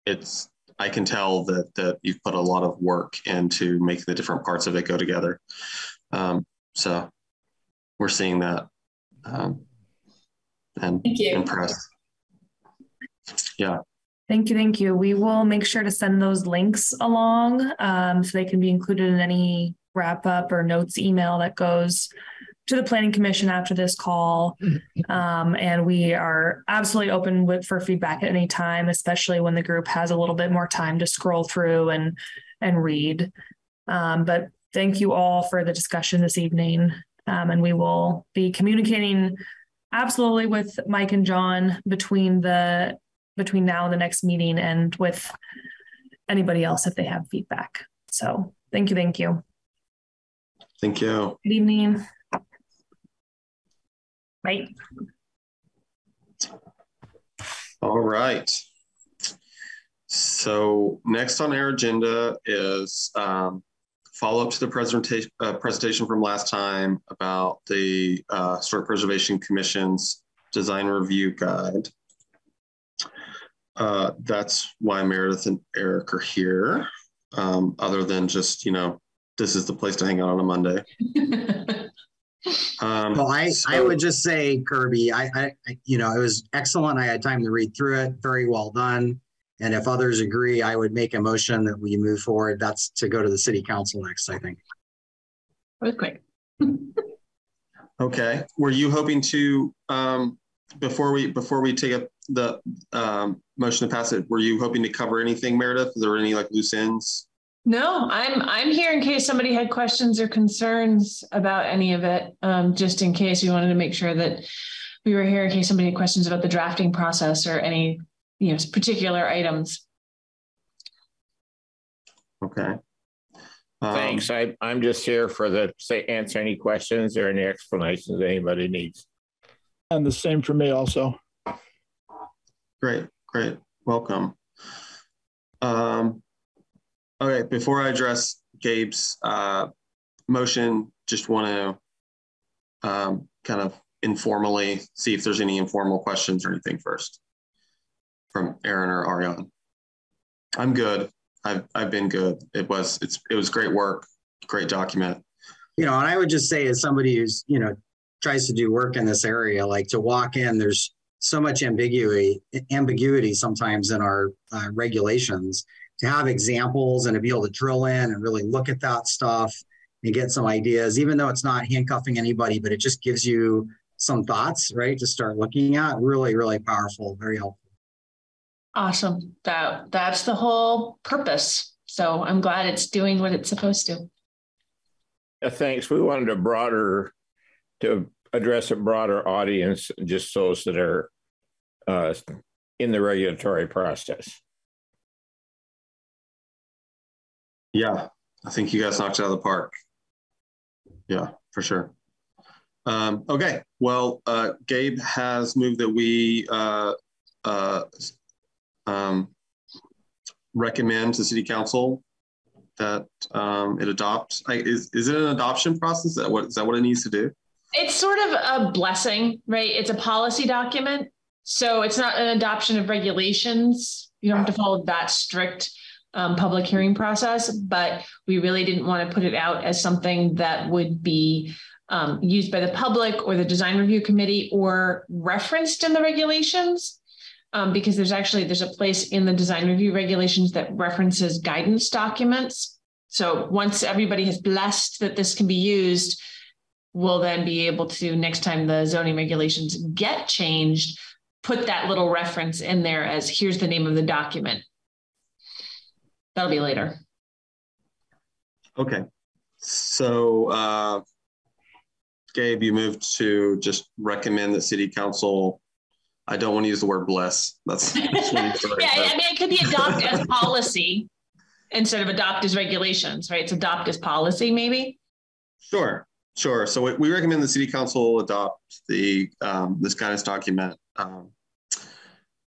it's I can tell that that you've put a lot of work into making the different parts of it go together. Um, so we're seeing that um, and Thank you. impressed. Yeah. Thank you, thank you. We will make sure to send those links along um, so they can be included in any wrap up or notes email that goes to the planning commission after this call. Um, and we are absolutely open with, for feedback at any time, especially when the group has a little bit more time to scroll through and and read. Um, but thank you all for the discussion this evening. Um, and we will be communicating absolutely with Mike and John between the between now and the next meeting and with anybody else if they have feedback. So thank you, thank you. Thank you. Good evening. Bye. All right. So next on our agenda is um, follow up to the presentation uh, presentation from last time about the uh, Historic Preservation Commission's design review guide. Uh, that's why Meredith and Eric are here. Um, other than just you know, this is the place to hang out on a Monday. Um, Well, I, I would just say, Kirby, I, I, I- you know, it was excellent. I had time to read through it. Very well done. And if others agree, I would make a motion that we move forward. That's to go to the city council next, I think. Really quick. Okay. Were you hoping to um, before we before we take up the um, motion to pass it? Were you hoping to cover anything, Meredith? Is there any like loose ends? No, I'm I'm here in case somebody had questions or concerns about any of it. Um, just in case we wanted to make sure that we were here in case somebody had questions about the drafting process or any you know particular items. Okay. Um, Thanks. I, I'm just here for the, say, answer any questions or any explanations anybody needs. And the same for me also. Great, great. Welcome. Um, okay, before I address Gabe's uh, motion, just want to um, kind of informally see if there's any informal questions or anything first from Aaron or Ariane. I'm good. I've, I've been good. It was it's it was great work, great document. You know, and I would just say as somebody who's, you know, tries to do work in this area, like to walk in, there's so much ambiguity, ambiguity sometimes in our uh, regulations to have examples and to be able to drill in and really look at that stuff and get some ideas, even though it's not handcuffing anybody, but it just gives you some thoughts, right, to start looking at. Really, really powerful, very helpful. Awesome. That that's the whole purpose. So I'm glad it's doing what it's supposed to. Uh, thanks. We wanted a broader to address a broader audience, just those that are uh, in the regulatory process. Yeah, I think you guys knocked it out of the park. Yeah, for sure. Um, okay, well, uh, Gabe has moved that we uh, uh, um, recommend to City Council that um, it adopt. I, is is it an adoption process? Is that what is that what it needs to do? It's sort of a blessing, right? It's a policy document, so it's not an adoption of regulations. You don't have to follow that strict um, public hearing process, but we really didn't want to put it out as something that would be um, used by the public or the design review committee or referenced in the regulations. Um, because there's actually there's a place in the design review regulations that references guidance documents. So once everybody has blessed that this can be used, we'll then be able to next time the zoning regulations get changed, put that little reference in there as here's the name of the document. That'll be later. Okay. So, uh, Gabe, you moved to just recommend that city council. I don't want to use the word bless. That's, that's yeah. I mean, it could be adopt as policy instead of adopt as regulations, right? It's adopt as policy, maybe. Sure, sure. So we recommend the city council adopt the um, this guidance document um,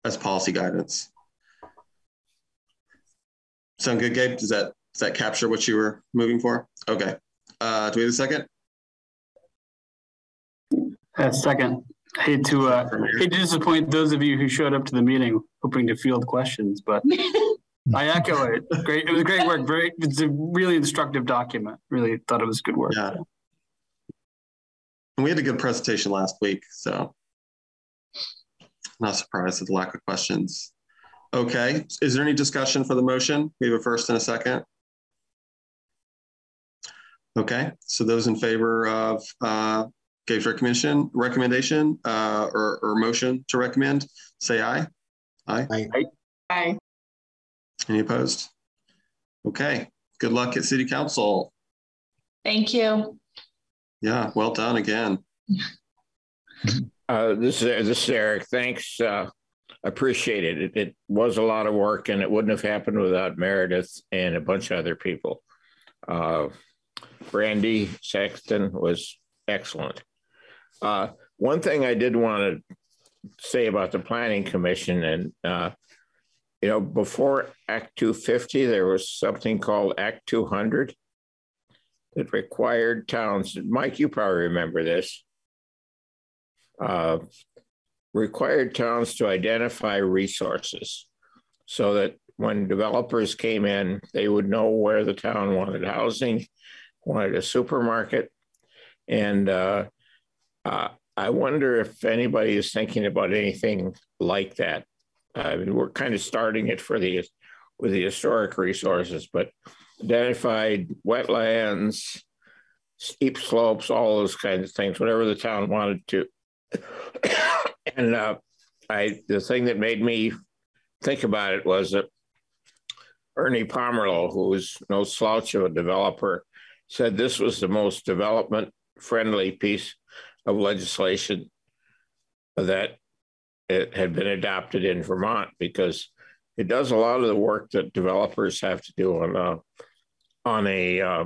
as policy guidance. Sound good, Gabe? Does that does that capture what you were moving for? Okay. Uh, do we have a second? A second. I hate to uh, hate to disappoint those of you who showed up to the meeting hoping to field questions, but I echo it. Great, it was great work. Very, it's a really instructive document. Really thought it was good work. Yeah. And we had a good presentation last week, so not surprised at the lack of questions. Okay, is there any discussion for the motion? We have a first and a second. Okay, so those in favor of uh, Gabe's recommendation, recommendation uh, or, or motion to recommend, say aye. Aye. Aye. Aye. Any opposed? Okay, good luck at City Council. Thank you. Yeah, well done again. Uh, this is this is Eric. Thanks. Uh, appreciate it. it. It was a lot of work, and it wouldn't have happened without Meredith and a bunch of other people. Uh, Brandy Saxton was excellent. Uh, one thing I did want to say about the Planning Commission, and uh, you know, before Act 250, there was something called Act 200 that required towns. Mike, you probably remember this. Uh, required towns to identify resources so that when developers came in, they would know where the town wanted housing, wanted a supermarket. And uh, uh, I wonder if anybody is thinking about anything like that. I mean, we're kind of starting it for the with the historic resources, but identified wetlands, steep slopes, all those kinds of things, whatever the town wanted to. And uh, I the thing that made me think about it was that Ernie Pomerleau, who was no slouch of a developer, said this was the most development friendly piece of legislation that it had been adopted in Vermont because it does a lot of the work that developers have to do on a on a uh,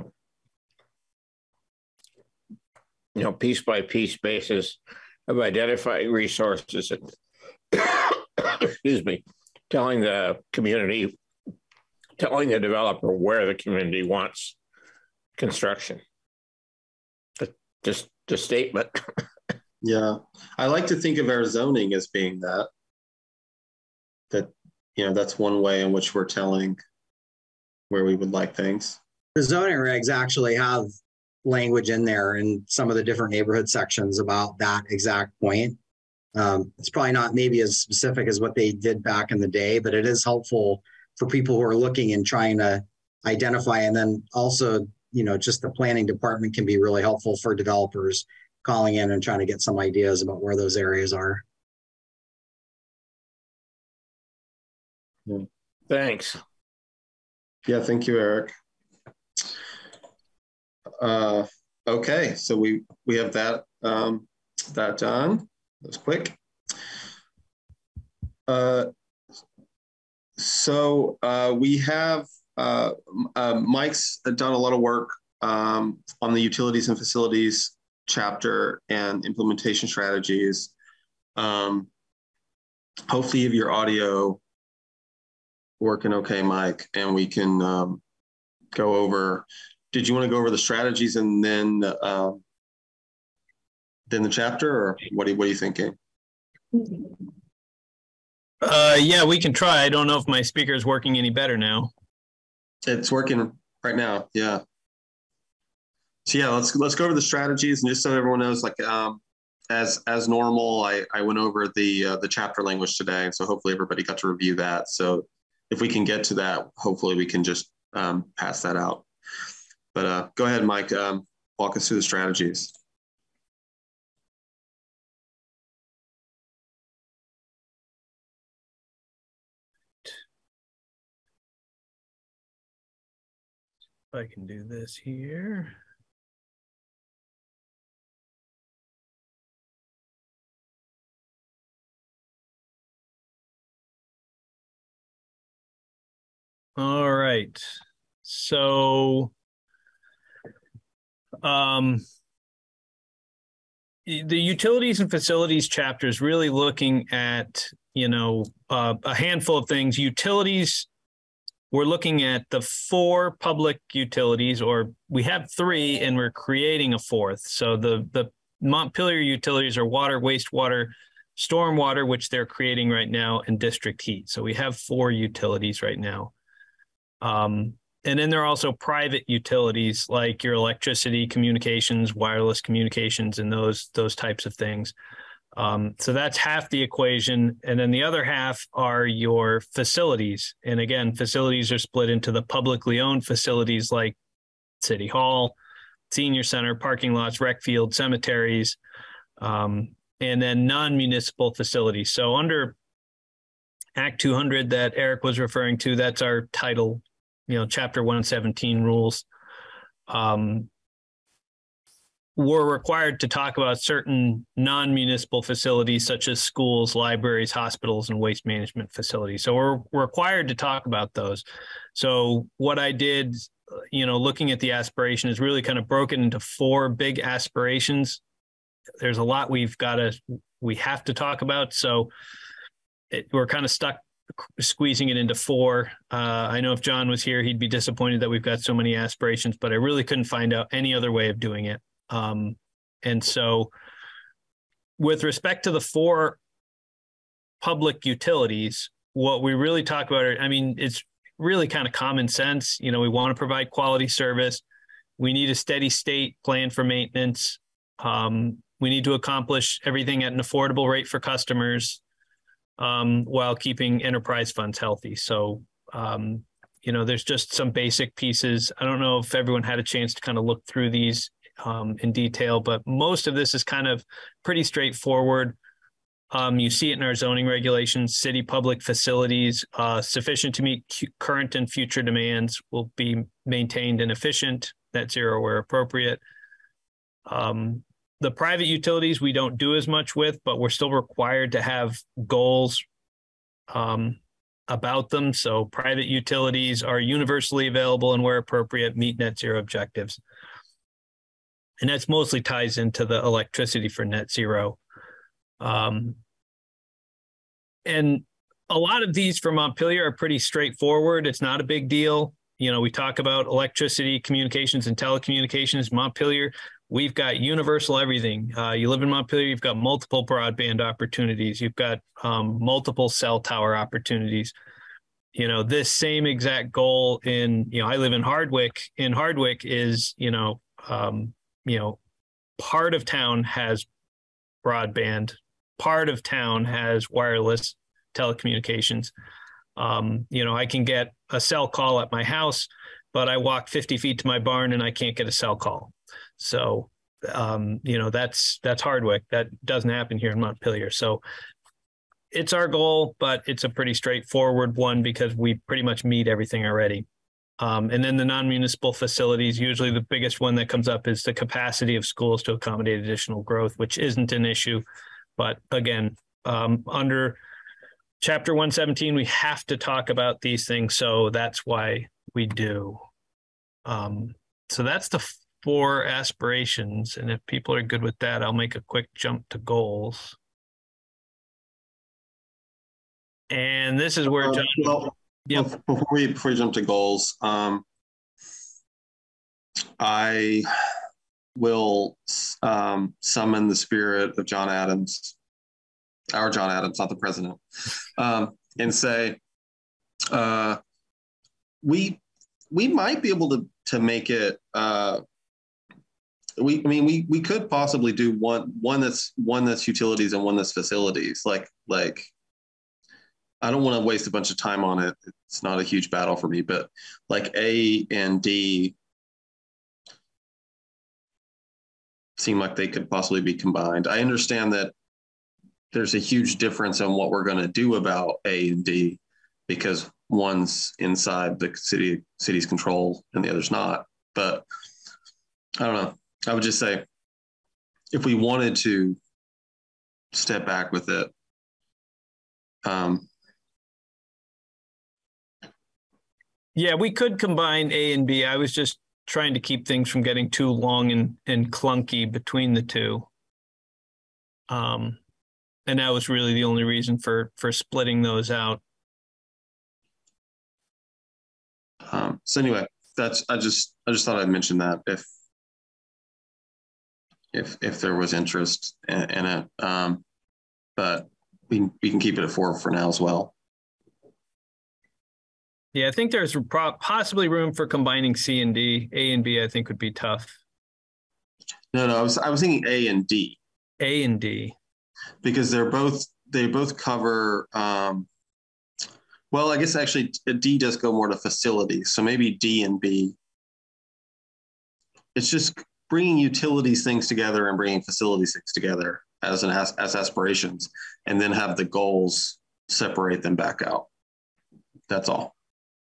you know piece by piece basis of identifying resources and excuse me, telling the community, telling the developer where the community wants construction. Just a statement. yeah, I like to think of our zoning as being that. That you know, that's one way in which we're telling where we would like things. The zoning regs actually have language in there in some of the different neighborhood sections about that exact point. Um, it's probably not maybe as specific as what they did back in the day, but it is helpful for people who are looking and trying to identify. And then also, you know, just the planning department can be really helpful for developers calling in and trying to get some ideas about where those areas are. Thanks. Yeah, thank you, Eric. Uh, okay, so we we have that um, that done. That's quick. Uh, so uh, we have uh, uh, Mike's done a lot of work um, on the utilities and facilities chapter and implementation strategies. Um, hopefully, have your audio working okay, Mike, and we can um, go over. Did you want to go over the strategies and then uh, then the chapter, or what are, what are you thinking? Uh, yeah, we can try. I don't know if my speaker is working any better now. It's working right now. Yeah. So yeah, let's let's go over the strategies and just so everyone knows, like um, as as normal, I I went over the uh, the chapter language today, so hopefully everybody got to review that. So if we can get to that, hopefully we can just um, pass that out. But uh, go ahead, Mike. Um, walk us through the strategies. I can do this here. All right. So um the utilities and facilities chapter is really looking at, you know, uh, a handful of things. Utilities we're looking at the four public utilities, or we have three, and we're creating a fourth. So the the Montpelier utilities are water, wastewater, stormwater, which they're creating right now, and district heat. So we have four utilities right now. Um, and then there are also private utilities like your electricity, communications, wireless communications, and those those types of things. Um, so that's half the equation. And then the other half are your facilities. And again, facilities are split into the publicly owned facilities like City Hall, Senior Center, parking lots, rec field, cemeteries, um, and then non municipal facilities. So under Act 200 that Eric was referring to, that's our title, you know, Chapter 117 rules. Um, we're required to talk about certain non-municipal facilities such as schools, libraries, hospitals, and waste management facilities. So we're, required to talk about those. So what I did, you know, looking at the aspiration is really kind of broken into four big aspirations. There's a lot we've got to we have to talk about. So it, we're kind of stuck squeezing it into four. Uh, I know if John was here, he'd be disappointed that we've got so many aspirations, but I really couldn't find out any other way of doing it. Um, and so, with respect to the four public utilities, what we really talk about, are, I mean, it's really kind of common sense. You know, we want to provide quality service. We need a steady state plan for maintenance. Um, we need to accomplish everything at an affordable rate for customers um, while keeping enterprise funds healthy. So, um, you know, there's just some basic pieces. I don't know if everyone had a chance to kind of look through these um, in detail, but most of this is kind of pretty straightforward. Um, you see it in our zoning regulations, city public facilities uh, sufficient to meet current and future demands will be maintained and efficient, net zero where appropriate. Um, the private utilities we don't do as much with, but we're still required to have goals um, about them. So private utilities are universally available and where appropriate meet net zero objectives and that's mostly ties into the electricity for net zero. Um, and a lot of these for Montpelier are pretty straightforward. It's not a big deal. You know, we talk about electricity, communications, and telecommunications. Montpelier, we've got universal everything. Uh, you live in Montpelier, you've got multiple broadband opportunities. You've got um, multiple cell tower opportunities. You know, this same exact goal in, you know, I live in Hardwick. In Hardwick is, you know, um, you know, part of town has broadband, part of town has wireless telecommunications. Um, you know, I can get a cell call at my house, but I walk 50 feet to my barn and I can't get a cell call. So, um, you know, that's that's Hardwick. That doesn't happen here in Montpelier. So it's our goal, but it's a pretty straightforward one because we pretty much meet everything already. Um, and then the non-municipal facilities, usually the biggest one that comes up is the capacity of schools to accommodate additional growth, which isn't an issue. But again, um, under chapter 117, we have to talk about these things. So that's why we do. Um, so that's the four aspirations. And if people are good with that, I'll make a quick jump to goals. And this is where Uh, John. well, Yep. Before we before we jump to goals, um, I will um, summon the spirit of John Adams, our John Adams, not the president, um, and say, uh, we we might be able to to make it. Uh, we I mean we we could possibly do one one that's one that's utilities and one that's facilities, like like I don't want to waste a bunch of time on it. It's not a huge battle for me, but like A and D seem like they could possibly be combined. I understand that there's a huge difference in what we're going to do about A and D because one's inside the city city's control and the other's not. But I don't know. I would just say if we wanted to step back with it, um, Yeah, we could combine A and B. I was just trying to keep things from getting too long and, and clunky between the two. Um, and that was really the only reason for for splitting those out. Um, so anyway, that's I just I just thought I'd mention that if if if there was interest in, in it, um, but we we can keep it at four for now as well. Yeah, I think there's possibly room for combining C and D. A and B, I think, would be tough. No, no, I was I was thinking A and D A and D. because they're both they both cover. Um, well, I guess actually D does go more to facilities, so maybe D and B. It's just bringing utilities things together and bringing facilities things together as an as, as aspirations, and then have the goals separate them back out. That's all.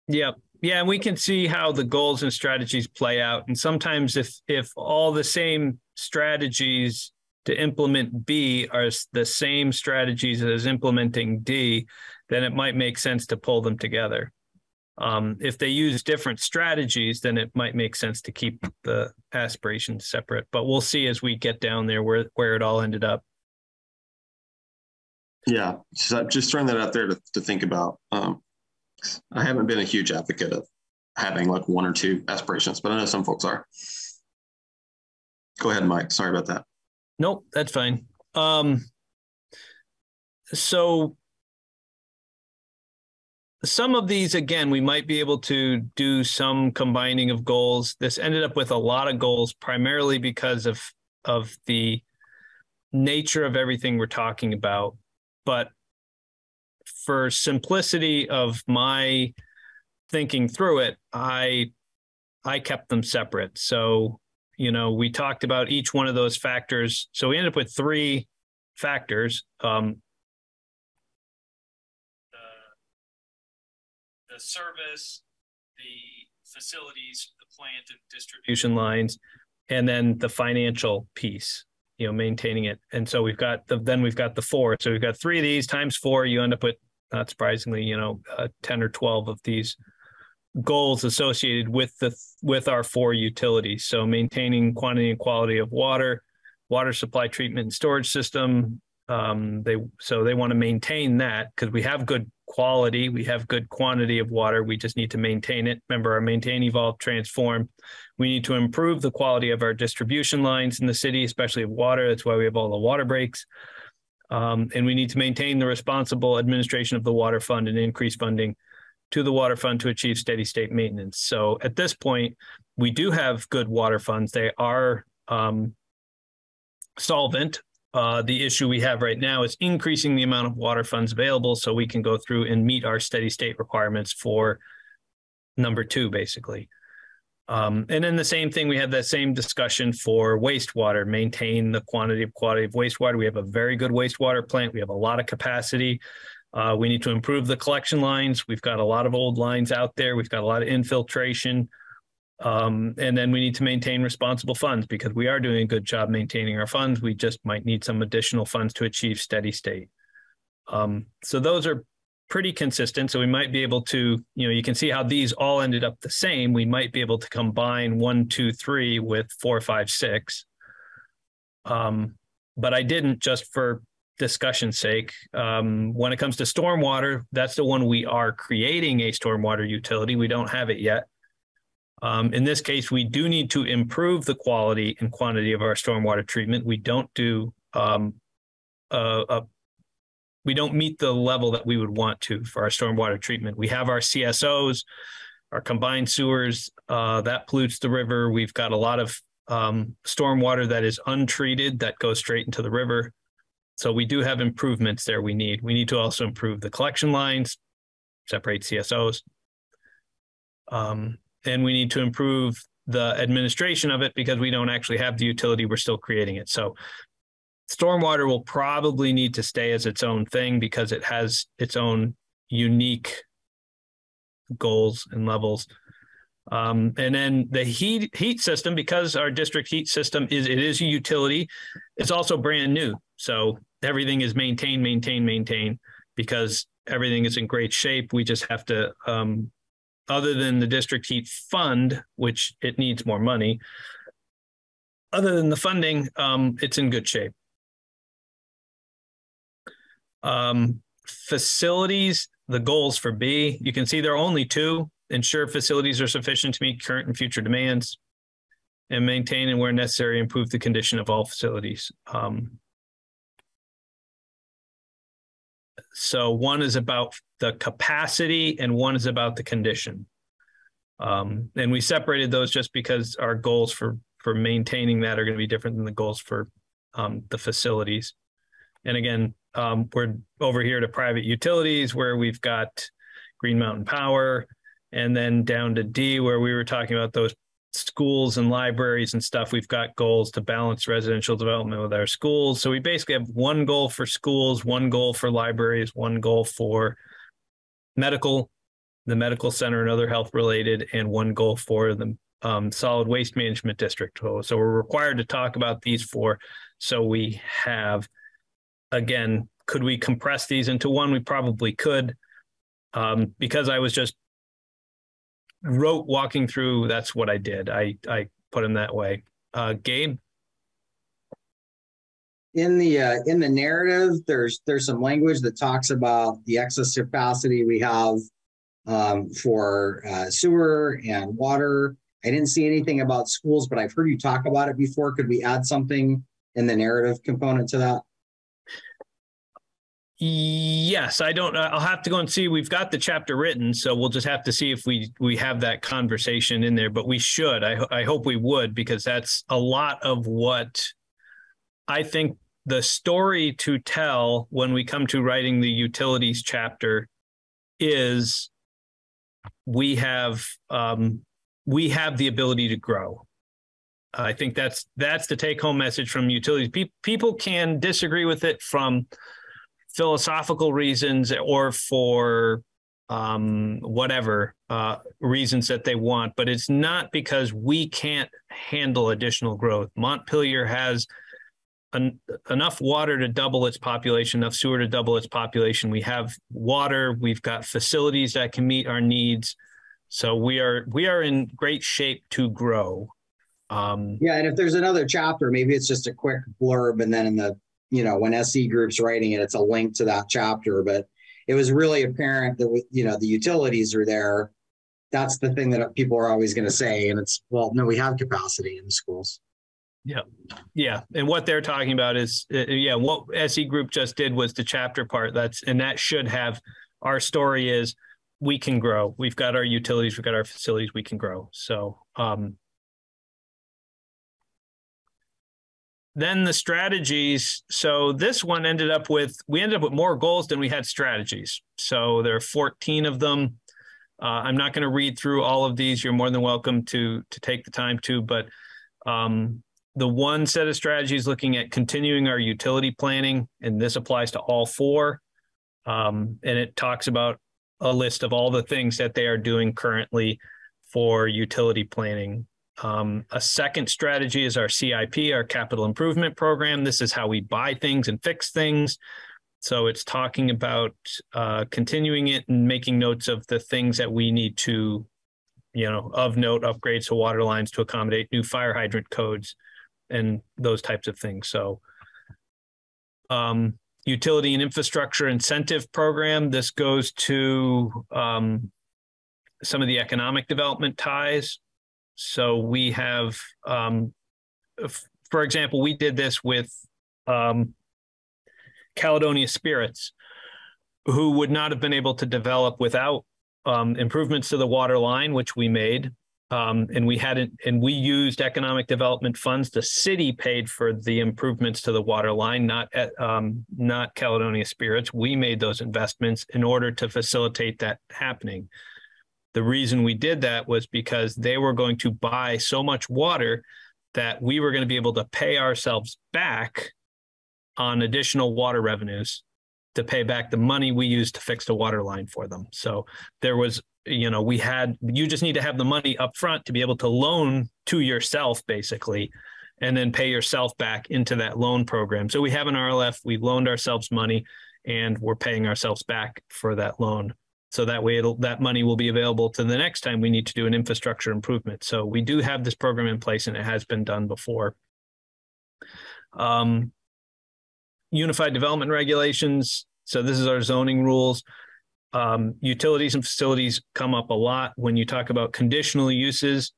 Yep. Yeah, and we can see how the goals and strategies play out. And sometimes if if all the same strategies to implement B are the same strategies as implementing D, then it might make sense to pull them together. Um, if they use different strategies, then it might make sense to keep the aspirations separate. But we'll see as we get down there where where it all ended up. Yeah, just, just throwing that out there to, to think about. Um, I haven't been a huge advocate of having like one or two aspirations, but I know some folks are. Go ahead, Mike. Sorry about that. Nope, that's fine. Um, so some of these, again, we might be able to do some combining of goals. This ended up with a lot of goals, primarily because of of the nature of everything we're talking about. But for simplicity of my thinking through it, I I kept them separate. So, you know, we talked about each one of those factors. So we ended up with three factors. Um, the, service, the facilities, the plant and distribution lines, and then the financial piece you know maintaining it. And so we've got the then we've got the four. So we've got three of these times four you end up with not surprisingly you know uh, 10 or 12 of these goals associated with the with our four utilities. So maintaining quantity and quality of water water supply treatment and storage system um, they so they want to maintain that because we have good quality. We have good quantity of water. We just need to maintain it. Remember our maintain evolve transform. We need to improve the quality of our distribution lines in the city especially of water. That's why we have all the water breaks. Um, and we need to maintain the responsible administration of the water fund and increase funding to the water fund to achieve steady state maintenance. So at this point we do have good water funds. They are um, solvent uh, the issue we have right now is increasing the amount of water funds available so we can go through and meet our steady state requirements for number two, basically. Um, and then the same thing, we had that same discussion for wastewater, maintain the quantity of quality of wastewater. We have a very good wastewater plant. We have a lot of capacity. Uh, we need to improve the collection lines. We've got a lot of old lines out there. We've got a lot of infiltration. Um, and then we need to maintain responsible funds because we are doing a good job maintaining our funds. We just might need some additional funds to achieve steady state. Um, so those are pretty consistent. So we might be able to, you know, you can see how these all ended up the same. We might be able to combine one, two, three with four, five, six. Um, but I didn't just for discussion's sake. Um, when it comes to stormwater, that's the one we are creating a stormwater utility. We don't have it yet. Um, in this case, we do need to improve the quality and quantity of our stormwater treatment. We don't do um, we don't meet the level that we would want to for our stormwater treatment. We have our CSOs, our combined sewers, uh, that pollutes the river. We've got a lot of um, stormwater that is untreated that goes straight into the river. So we do have improvements there we need. We need to also improve the collection lines, separate CSOs. Um, and we need to improve the administration of it because we don't actually have the utility. We're still creating it. So stormwater will probably need to stay as its own thing because it has its own unique goals and levels. Um, and then the heat heat system, because our district heat system is it is a utility, it's also brand new. So everything is maintained, maintained, maintained because everything is in great shape. We just have to, um, other than the district heat fund, which it needs more money. Other than the funding, um, it's in good shape. Um, facilities, the goals for B, you can see there are only two. Ensure facilities are sufficient to meet current and future demands and maintain and where necessary improve the condition of all facilities. Um, so one is about the capacity and one is about the condition. Um, and we separated those just because our goals for for maintaining that are going to be different than the goals for um, the facilities. And again, um, we're over here to private utilities where we've got Green Mountain Power, and then down to D where we were talking about those schools and libraries and stuff. We've got goals to balance residential development with our schools. So we basically have one goal for schools, one goal for libraries, one goal for medical, the medical center and other health related, and one goal for the um, solid waste management district. So we're required to talk about these four. So we have again, could we compress these into one? We probably could. Um, because I was just wrote walking through, that's what I did. I, I put them that way. Uh, Gabe? in the uh, in the narrative there's there's some language that talks about the excess capacity we have um, for uh, sewer and water i didn't see anything about schools but i've heard you talk about it before could we add something in the narrative component to that Yes, I don't. I'll have to go and see. We've got the chapter written, so we'll just have to see if we we have that conversation in there. But we should. I I hope we would because that's a lot of what I think the story to tell when we come to writing the utilities chapter is we have um, we have the ability to grow. I think that's that's the take home message from utilities. Pe- people can disagree with it from philosophical reasons or for um, whatever uh, reasons that they want, but it's not because we can't handle additional growth. Montpelier has en- enough water to double its population, enough sewer to double its population. We have water, we've got facilities that can meet our needs. So we are we are in great shape to grow. Um, yeah, and if there's another chapter, maybe it's just a quick blurb, and then in the you know, when SE Group's writing it, it's a link to that chapter. But it was really apparent that, you know, the utilities are there. That's the thing that people are always going to say. And it's, well, no, we have capacity in the schools. Yeah. Yeah. And what they're talking about is, uh, yeah, what SE Group just did was the chapter part. That's, and that should have our story is we can grow. We've got our utilities, we've got our facilities, we can grow. So, um, then the strategies so this one ended up with we ended up with more goals than we had strategies so there are 14 of them Uh, I'm not going to read through all of these. You're more than welcome to to take the time to, but um, the one set of strategies looking at continuing our utility planning, and this applies to all four. Um, and it talks about a list of all the things that they are doing currently for utility planning. Um, a second strategy is our CIP, our capital improvement program. This is how we buy things and fix things. So it's talking about uh, continuing it and making notes of the things that we need to, you know, of note upgrades to water lines to accommodate new fire hydrant codes and those types of things. So, um, utility and infrastructure incentive program. This goes to um, some of the economic development ties. So we have, um, for example, we did this with um, Caledonia Spirits, who would not have been able to develop without um, improvements to the water line, which we made. Um, and we hadn't, and we used economic development funds. The city paid for the improvements to the water line, not at, um, not Caledonia Spirits. We made those investments in order to facilitate that happening. The reason we did that was because they were going to buy so much water that we were going to be able to pay ourselves back on additional water revenues to pay back the money we used to fix the water line for them. So there was, you know, we had, you just need to have the money up front to be able to loan to yourself, basically, and then pay yourself back into that loan program. So we have an RLF, we loaned ourselves money and we're paying ourselves back for that loan. So that way that money will be available to the next time we need to do an infrastructure improvement. So we do have this program in place and it has been done before. Um, unified development regulations. So this is our zoning rules. Um, utilities and facilities come up a lot when you talk about conditional uses.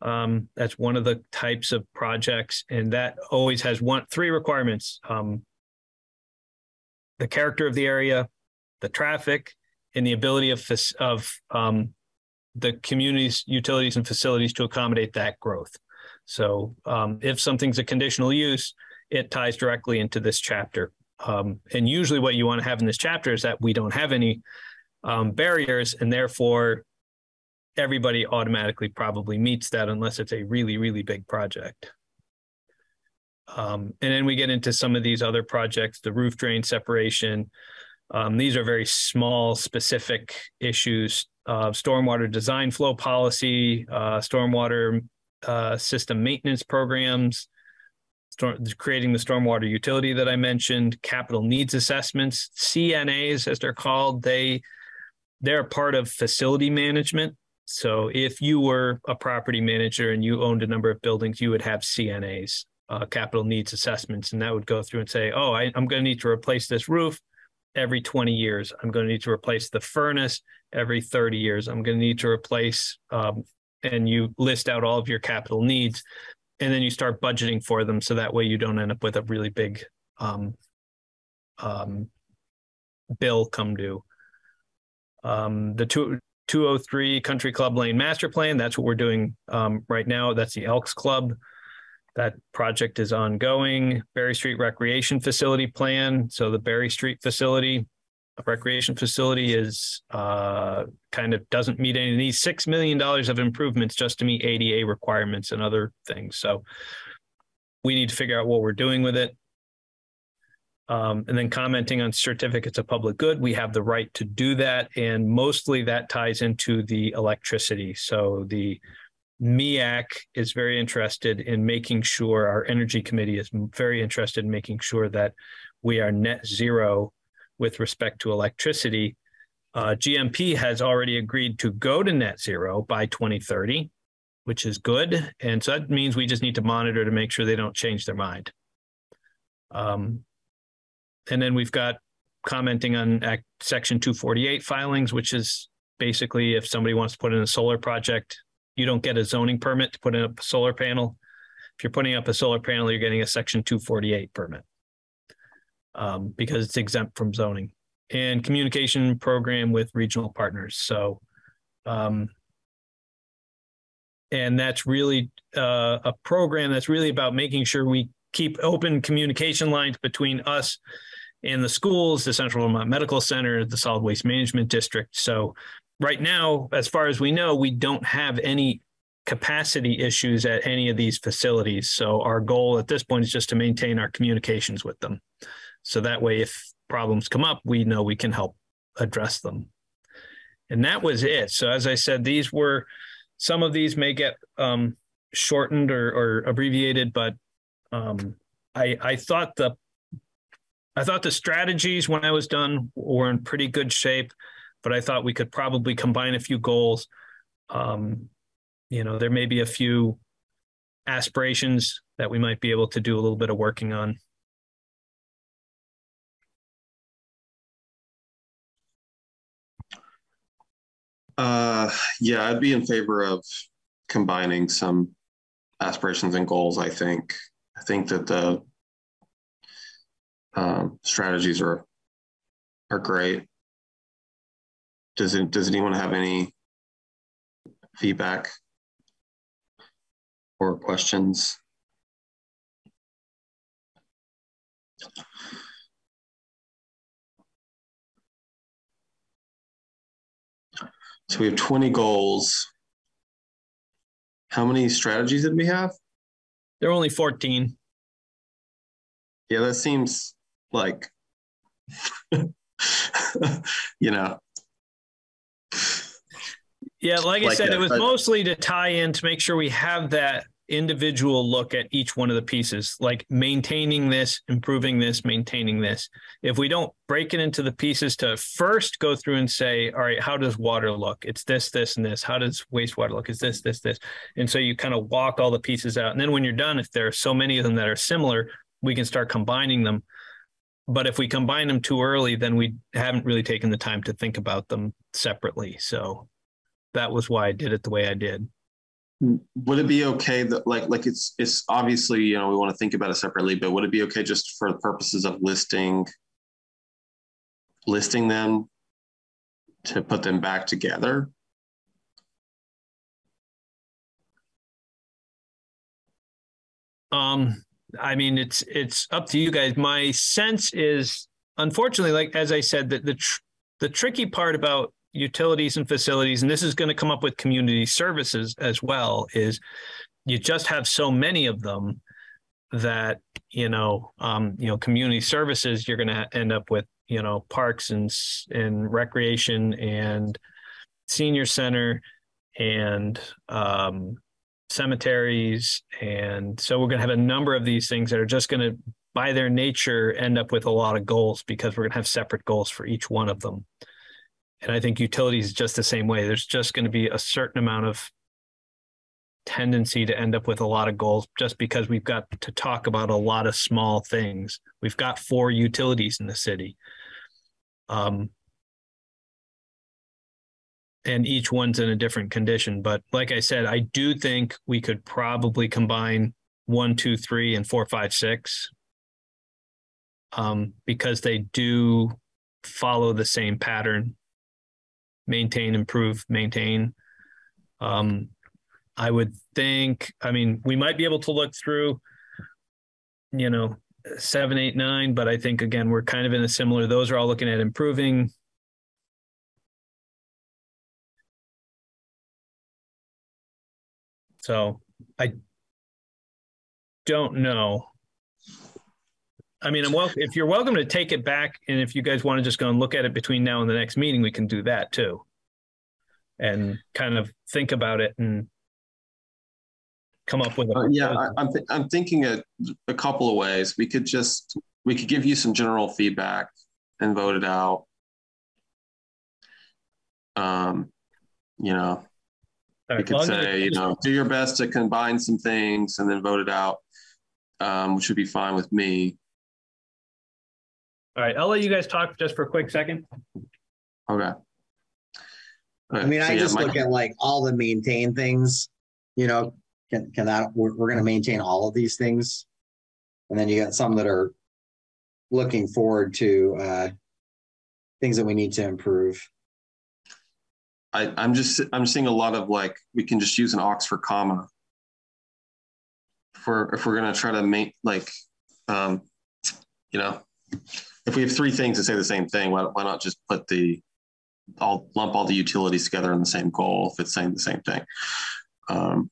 Um, that's one of the types of projects, and that always has one three requirements: um, the character of the area, the traffic, and the ability of of um, the community's utilities and facilities to accommodate that growth. So, um, if something's a conditional use, it ties directly into this chapter. Um, and usually, what you want to have in this chapter is that we don't have any um, barriers, and therefore, everybody automatically probably meets that unless it's a really, really big project. Um, and then we get into some of these other projects, the roof drain separation. Um, these are very small, specific issues. Uh, stormwater design flow policy, uh, stormwater uh, system maintenance programs, creating the stormwater utility that I mentioned, capital needs assessments, CNAs as they're called. They they're part of facility management. So if you were a property manager and you owned a number of buildings, you would have CNAs, uh, capital needs assessments, and that would go through and say, oh, I, I'm going to need to replace this roof every 20 years. I'm going to need to replace the furnace every 30 years. I'm going to need to replace, um, and you list out all of your capital needs and then you start budgeting for them so that way you don't end up with a really big um, um, bill come due. Um, the two, 203 Country Club Lane Master Plan, that's what we're doing um, right now. That's the Elks Club. That project is ongoing. Barre Street Recreation Facility Plan. So the Barre Street facility, recreation facility is uh, kind of doesn't meet any needs. Six million dollars of improvements just to meet ADA requirements and other things. So we need to figure out what we're doing with it. Um, and then commenting on certificates of public good, we have the right to do that, and mostly that ties into the electricity. So the MEAC is very interested in making sure our energy committee is very interested in making sure that we are net zero with respect to electricity. Uh, GMP has already agreed to go to net zero by 2030, which is good. And so that means we just need to monitor to make sure they don't change their mind. Um, and then we've got commenting on Act Section 248 filings, which is basically if somebody wants to put in a solar project, you don't get a zoning permit to put in a solar panel. If you're putting up a solar panel, you're getting a Section 248 permit um, because it's exempt from zoning and communication program with regional partners. So, um, and that's really uh, a program that's really about making sure we keep open communication lines between us and the schools, the Central Vermont Medical Center, the Solid Waste Management District. So right now, as far as we know, we don't have any capacity issues at any of these facilities. So our goal at this point is just to maintain our communications with them. So that way, if problems come up, we know we can help address them. And that was it. So as I said, these were some of these may get um, shortened or, or, abbreviated, but um, I, I thought the I thought the strategies when I was done were in pretty good shape, but I thought we could probably combine a few goals. Um, you know, there may be a few aspirations that we might be able to do a little bit of working on. Uh, yeah, I'd be in favor of combining some aspirations and goals. I think. I think that the um, strategies are are great. Does it, does anyone have any feedback or questions? So we have 20 goals. How many strategies did we have? There are only 14. Yeah, that seems like, you know. Yeah, like, like I said, that, it was but... mostly to tie in to make sure we have that individual look at each one of the pieces, like maintaining this, improving this, maintaining this. If we don't break it into the pieces to first go through and say, all right, how does water look? It's this, this, and this. How does wastewater look? It's this, this, this. And so you kind of walk all the pieces out. And then when you're done, if there are so many of them that are similar, we can start combining them. But if we combine them too early, then we haven't really taken the time to think about them separately. So that was why I did it the way I did. Would it be okay that like like it's it's obviously you know we want to think about it separately but would it be okay just for the purposes of listing listing them to put them back together? Um i mean it's it's up to you guys. My sense is unfortunately like as i said that the tr- the tricky part about utilities and facilities, and this is going to come up with community services as well, is you just have so many of them that you know um, you know community services you're going to end up with you know parks and and recreation and senior center and um, cemeteries. And so we're going to have a number of these things that are just going to by their nature end up with a lot of goals because we're going to have separate goals for each one of them and I think utilities is just the same way. There's just going to be a certain amount of tendency to end up with a lot of goals just because we've got to talk about a lot of small things. We've got four utilities in the city. Um, and each one's in a different condition. But like I said, I do think we could probably combine one, two, three, and four, five, six um, because they do follow the same pattern maintain, improve, maintain. Um, I would think, I mean, we might be able to look through, you know, seven, eight, nine, but I think again, we're kind of in a similar, those are all looking at improving. So I don't know. I mean, I'm welcome if you're welcome to take it back, and if you guys want to just go and look at it between now and the next meeting, we can do that too, and kind of think about it and come up with. A uh, yeah, I, am th- I'm thinking a, a couple of ways. We could just we could give you some general feedback and vote it out. Um, you know, right, we could say, you know, do your best to combine some things and then vote it out, um, which would be fine with me. All right, I'll let you guys talk just for a quick second. Okay. I mean, so I yeah, just my... look at like all the maintain things. You know, can can that we're, we're going to maintain all of these things, and then you got some that are looking forward to uh, things that we need to improve. I, I'm just I'm seeing a lot of like we can just use an Oxford comma for if we're going to try to make like um, you know if we have three things that say the same thing, why, why not just put the I'll lump all the utilities together in the same goal if it's saying the same thing. Um,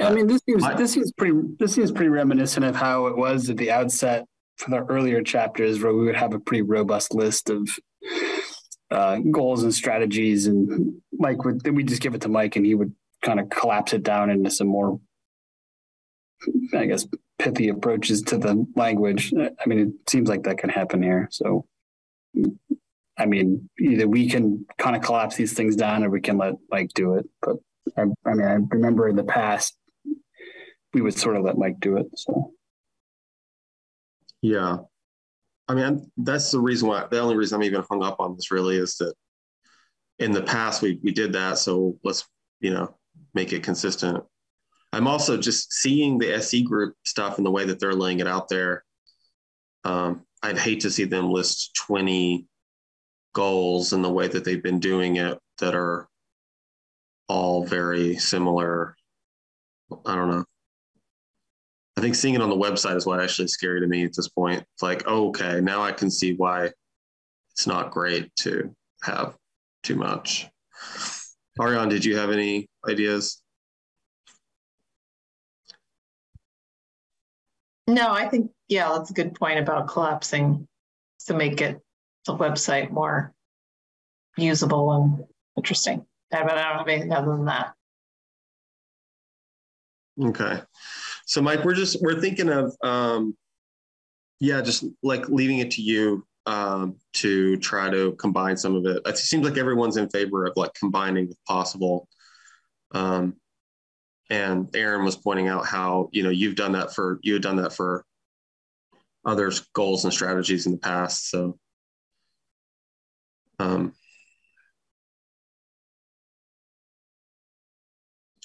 I mean, this seems My- this seems pretty this seems pretty reminiscent of how it was at the outset for the earlier chapters, where we would have a pretty robust list of uh, goals and strategies, and Mike would then we just give it to Mike, and he would kind of collapse it down into some more, I guess, pithy approaches to the language. I mean, it seems like that can happen here. So, I mean, either we can kind of collapse these things down, or we can let Mike do it. But I, I mean, I remember in the past we would sort of let Mike do it. So Yeah. I mean, that's the reason why, the only reason I'm even hung up on this really is that in the past we, we did that. So let's, you know, make it consistent. I'm also just seeing the SE group stuff and the way that they're laying it out there. Um, I'd hate to see them list 20 goals in the way that they've been doing it that are all very similar. I don't know. I think seeing it on the website is what actually is scary to me at this point. It's like, oh, okay, now I can see why it's not great to have too much. Ariane, did you have any ideas? No, I think, yeah, that's a good point about collapsing to make it the website more usable and interesting. But I don't have anything other than that. Okay. So Mike, we're just we're thinking of um yeah, just like leaving it to you um to try to combine some of it. It seems like everyone's in favor of like combining if possible. Um and Aaron was pointing out how, you know, you've done that for you had done that for others goals and strategies in the past. So um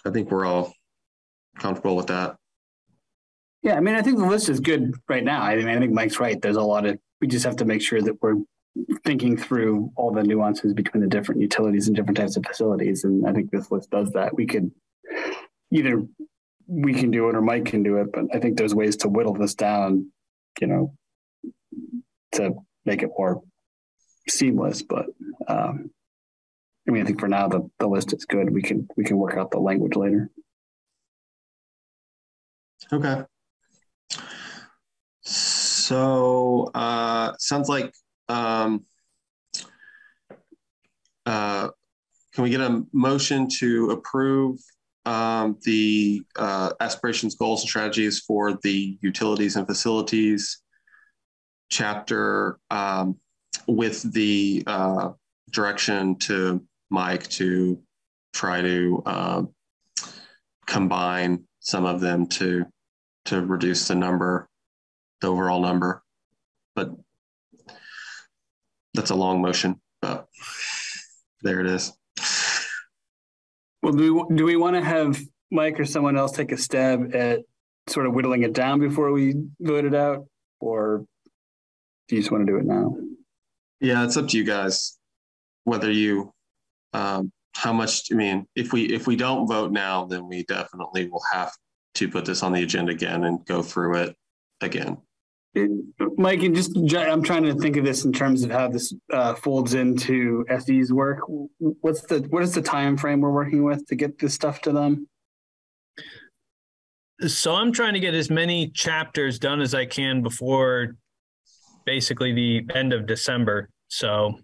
I think we're all comfortable with that. yeah, I mean, I think the list is good right now. I mean, I think Mike's right. There's a lot of we just have to make sure that we're thinking through all the nuances between the different utilities and different types of facilities. And I think this list does that. We could either we can do it or Mike can do it, but I think there's ways to whittle this down, you know, to make it more seamless. But um, I mean, I think for now the, the list is good. We can we can work out the language later. Okay. So uh, sounds like um, uh, can we get a motion to approve um, the uh, aspirations, goals, and strategies for the utilities and facilities chapter um, with the uh, direction to Mike to try to uh, combine some of them to to reduce the number, the overall number. But that's a long motion, but there it is. Well, do we, do we want to have Mike or someone else take a stab at sort of whittling it down before we vote it out, or do you just want to do it now? Yeah, it's up to you guys whether you um, how much. I mean, if we if we don't vote now, then we definitely will have to put this on the agenda again and go through it again. Mike, and just I'm trying to think of this in terms of how this uh, folds into SE's work. What's the what is the time frame we're working with to get this stuff to them? So I'm trying to get as many chapters done as I can before basically the end of December. So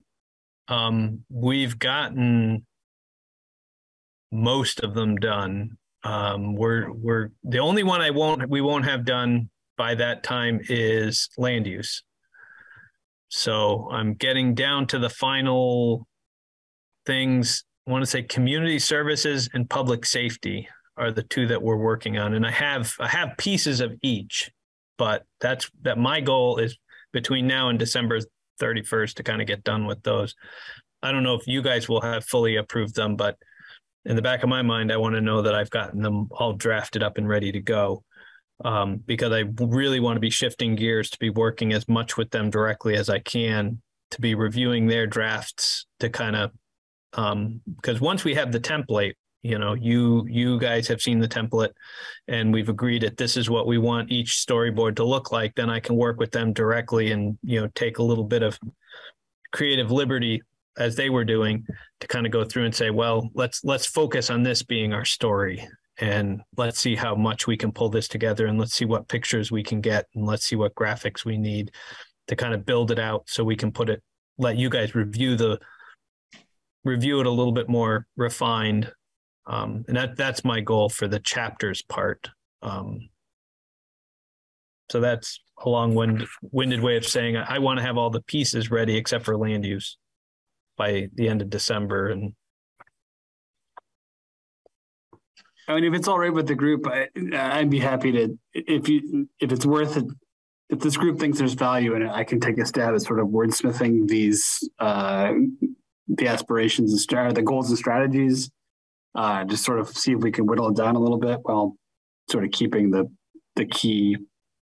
um, we've gotten most of them done. Um, we're we're the only one I won't we won't have done by that time is land use. So I'm getting down to the final things. I want to say community services and public safety are the two that we're working on, and I have I have pieces of each, but that's that my goal is between now and December 31st to kind of get done with those. I don't know if you guys will have fully approved them, but in the back of my mind, I want to know that I've gotten them all drafted up and ready to go. Um, because I really want to be shifting gears to be working as much with them directly as I can to be reviewing their drafts to kind of um, because once we have the template, you know, you you guys have seen the template and we've agreed that this is what we want each storyboard to look like, then I can work with them directly and you know take a little bit of creative liberty as they were doing to kind of go through and say, well, let's let's focus on this being our story and let's see how much we can pull this together and let's see what pictures we can get and let's see what graphics we need to kind of build it out so we can put it let you guys review the review it a little bit more refined. Um, and that that's my goal for the chapters part. Um, so that's a long-winded winded way of saying I, I want to have all the pieces ready except for land use by the end of December and I mean, if it's all right with the group, I, I'd be happy to. If you, if it's worth it, if this group thinks there's value in it, I can take a stab at sort of wordsmithing these, uh, the aspirations and the goals and strategies. Uh, just sort of see if we can whittle it down a little bit while sort of keeping the the key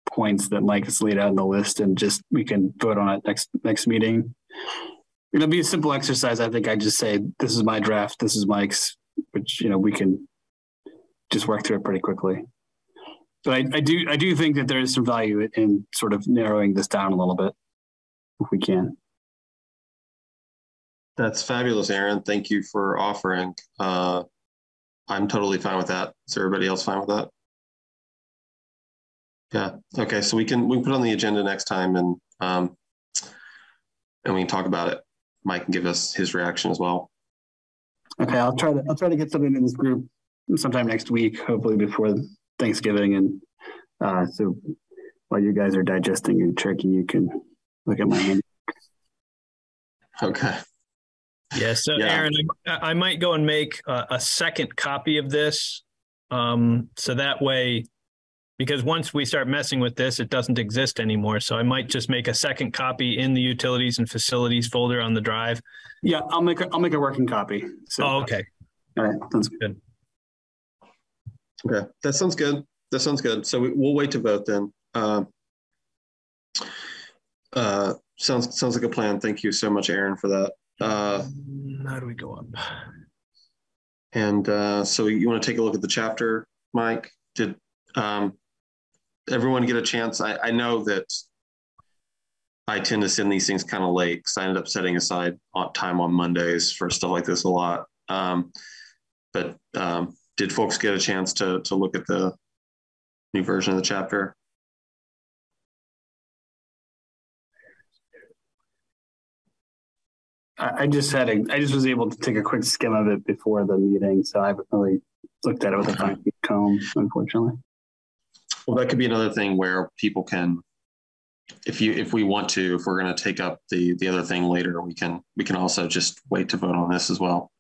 points that Mike has laid out in the list, and just we can vote on it next next meeting. It'll be a simple exercise. I think I just say this is my draft, this is Mike's, which you know we can just work through it pretty quickly. But I, I do I do think that there is some value in sort of narrowing this down a little bit if we can. That's fabulous, Aaron. Thank you for offering. Uh, I'm totally fine with that. Is everybody else fine with that? Yeah. Okay. So we can we can put on the agenda next time and um, and we can talk about it. Mike can give us his reaction as well. Okay, I'll try to I'll try to get something in this group sometime next week, hopefully before Thanksgiving. And uh, so while you guys are digesting your turkey, you can look at my hand. Okay. Yeah. So, yeah. Aaron, I, I, might go and make a, a second copy of this. Um, so that way, because once we start messing with this, it doesn't exist anymore. So I might just make a second copy in the utilities and facilities folder on the drive. Yeah, I'll make a, I'll make a working copy. So, oh, okay. All right, sounds good. Okay, that sounds good. That sounds good. So we, will wait to vote then. Uh, uh, sounds sounds like a plan. Thank you so much, Aaron, for that. Uh, How do we go up? And uh, so you want to take a look at the chapter, Mike? Did um, everyone get a chance? I, I know that I tend to send these things kind of late because I ended up setting aside time on Mondays for stuff like this a lot. Um, but um, did folks get a chance to to look at the new version of the chapter? I just had a, I just was able to take a quick skim of it before the meeting, so I haven't really looked at it with a fine comb, unfortunately. Well, that could be another thing where people can, if you if we want to, if we're going to take up the the other thing later, we can we can also just wait to vote on this as well.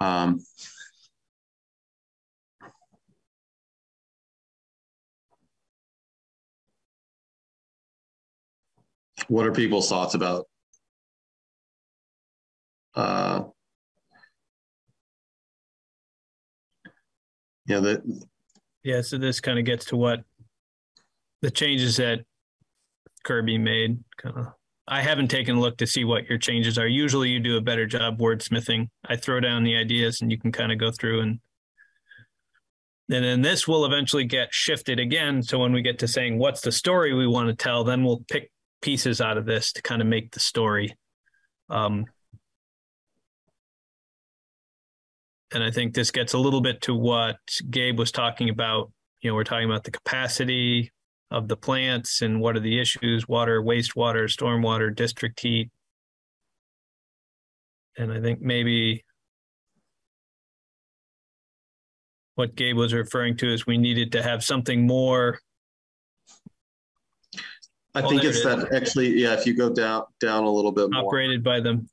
Um, what are people's thoughts about uh, yeah that yeah so this kind of gets to what the changes that kirby made kind of i haven't taken a look to see what your changes are. Usually you do a better job wordsmithing. I throw down the ideas and you can kind of go through and and then this will eventually get shifted again. So when we get to saying what's the story we want to tell then we'll pick pieces out of this to kind of make the story. Um, and I think this gets a little bit to what Gabe was talking about. You know, we're talking about the capacity of the plants and what are the issues water, wastewater, stormwater, district heat. And I think maybe what Gabe was referring to is we needed to have something more I oh, think it's it that actually, yeah, if you go down down a little bit more. Operated by them.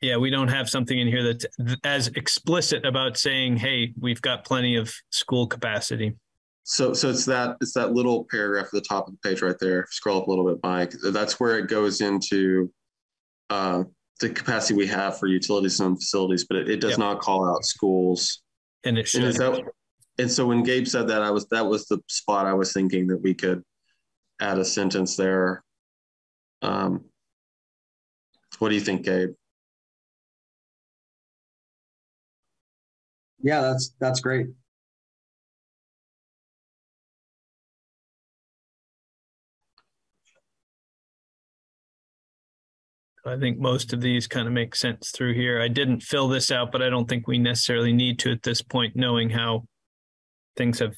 Yeah, we don't have something in here that's as explicit about saying, "Hey, we've got plenty of school capacity." So, so it's that it's that little paragraph at the top of the page right there. Scroll up a little bit, Mike. That's where it goes into uh, the capacity we have for utilities and facilities, but it, it does yep. not call out schools. And it should. And is that, and so when Gabe said that, I was that was the spot I was thinking that we could add a sentence there. Um, what do you think, Gabe? Yeah, that's that's great. I think most of these kind of make sense through here. I didn't fill this out, but I don't think we necessarily need to at this point, knowing how things have,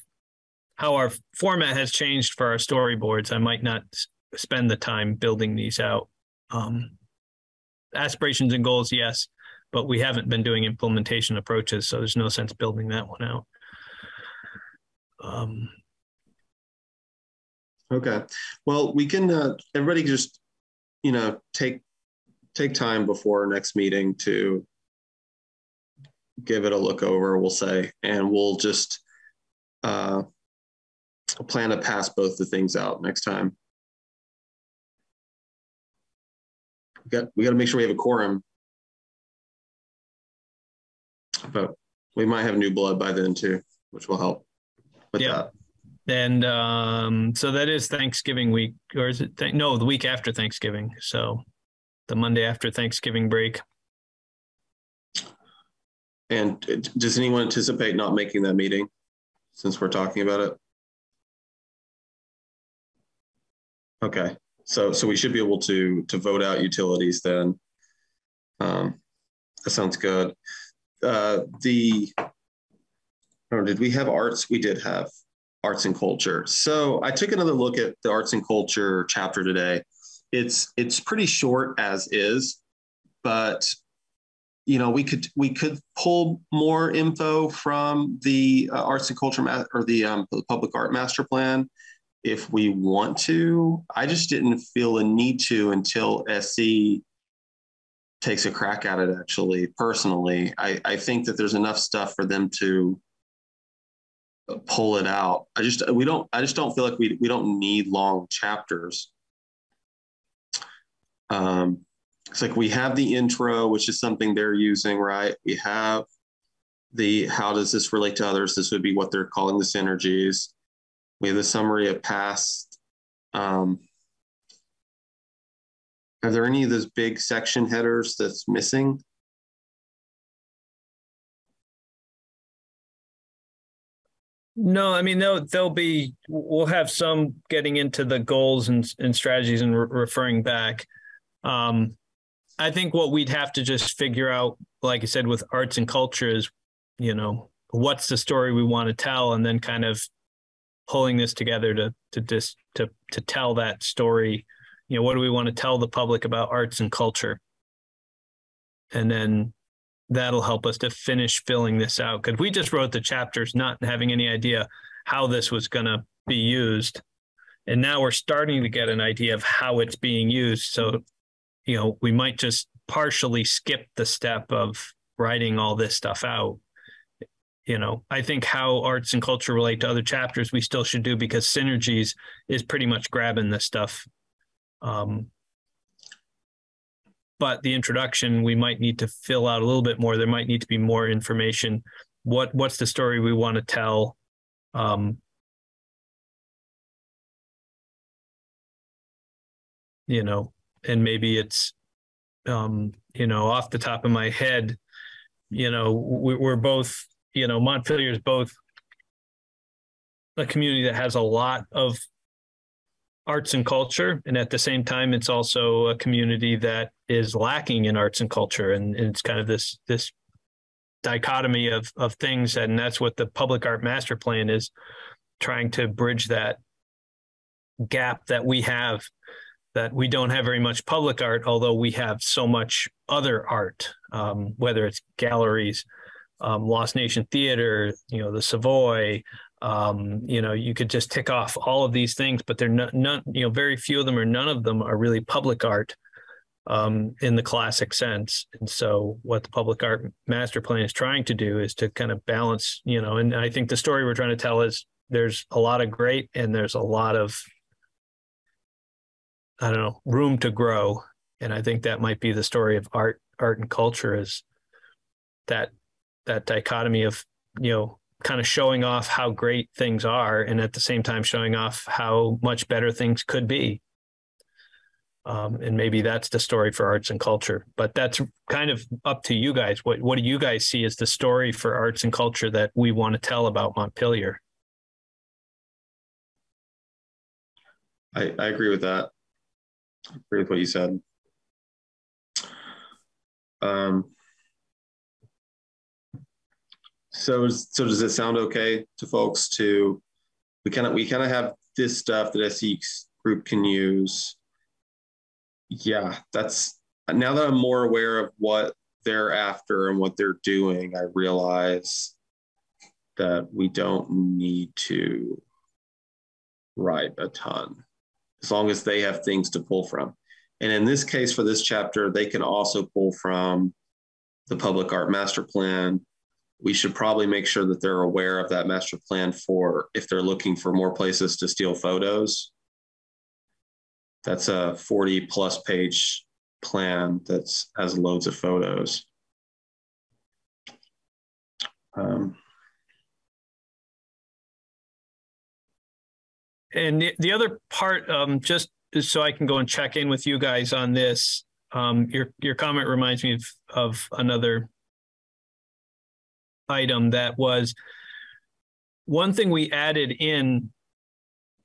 how our format has changed for our storyboards. I might not spend the time building these out. Um, aspirations and goals, yes, but we haven't been doing implementation approaches, so there's no sense building that one out. Um, okay. Well, we can, uh, everybody just, you know, take take time before our next meeting to give it a look over, we'll say, and we'll just uh, plan to pass both the things out next time. We got we got to make sure we have a quorum, but we might have new blood by then too, which will help with yeah. that. And um, so that is Thanksgiving week, or is it? Th- no, the week after Thanksgiving. So the Monday after Thanksgiving break. And does anyone anticipate not making that meeting since we're talking about it? Okay, so so we should be able to to vote out utilities then. Um, that sounds good. Uh, the or did we have arts? We did have arts and culture. So I took another look at the arts and culture chapter today, it's it's pretty short as is, but you know we could we could pull more info from the uh, arts and culture ma- or the, um, the public art master plan if we want to. I just didn't feel a need to until SE takes a crack at it. Actually, personally, I, I think that there's enough stuff for them to pull it out. I just we don't. I just don't feel like we we don't need long chapters. Um, it's like we have the intro, which is something they're using, right? We have the how does this relate to others? This would be what they're calling the synergies. We have the summary of past. Um, are there any of those big section headers that's missing? No, I mean they'll they'll be we'll have some getting into the goals and, and strategies and re- referring back. Um, I think what we'd have to just figure out, like I said, with arts and culture is, you know, what's the story we want to tell, and then kind of pulling this together to to just to to tell that story. You know, what do we want to tell the public about arts and culture? And then that'll help us to finish filling this out. Because we just wrote the chapters not having any idea how this was going to be used. And now we're starting to get an idea of how it's being used. So you know, we might just partially skip the step of writing all this stuff out. You know, I think how arts and culture relate to other chapters we still should do because synergies is pretty much grabbing this stuff. Um, but the introduction we might need to fill out a little bit more. There might need to be more information. What what's the story we want to tell? Um, you know, and maybe it's um, you know off the top of my head you know we, we're both you know montpelier is both a community that has a lot of arts and culture and at the same time it's also a community that is lacking in arts and culture and, and it's kind of this this dichotomy of of things and that's what the public art master plan is trying to bridge that gap that we have that we don't have very much public art, although we have so much other art, um, whether it's galleries, um, Lost Nation Theater, you know, the Savoy. Um, you know, you could just tick off all of these things, but they're not, you know, very few of them or none of them are really public art um, in the classic sense. And so, what the public art master plan is trying to do is to kind of balance, you know, and I think the story we're trying to tell is there's a lot of great and there's a lot of I don't know, room to grow. And I think that might be the story of art, art and culture is that that dichotomy of, you know, kind of showing off how great things are and at the same time showing off how much better things could be. Um, and maybe that's the story for arts and culture. But that's kind of up to you guys. What what do you guys see as the story for arts and culture that we want to tell about Montpelier? I, I agree with that agree with what you said. Um, so, so does it sound okay to folks to, we kind of, we kind of have this stuff that SE group can use. Yeah, that's, now that I'm more aware of what they're after and what they're doing, I realize that we don't need to write a ton as long as they have things to pull from. And in this case, for this chapter, they can also pull from the public art master plan. We should probably make sure that they're aware of that master plan for if they're looking for more places to steal photos. That's a 40 plus page plan that has loads of photos. Um, and the, the other part, um, just so I can go and check in with you guys on this, um, your your comment reminds me of, of another item that was one thing we added in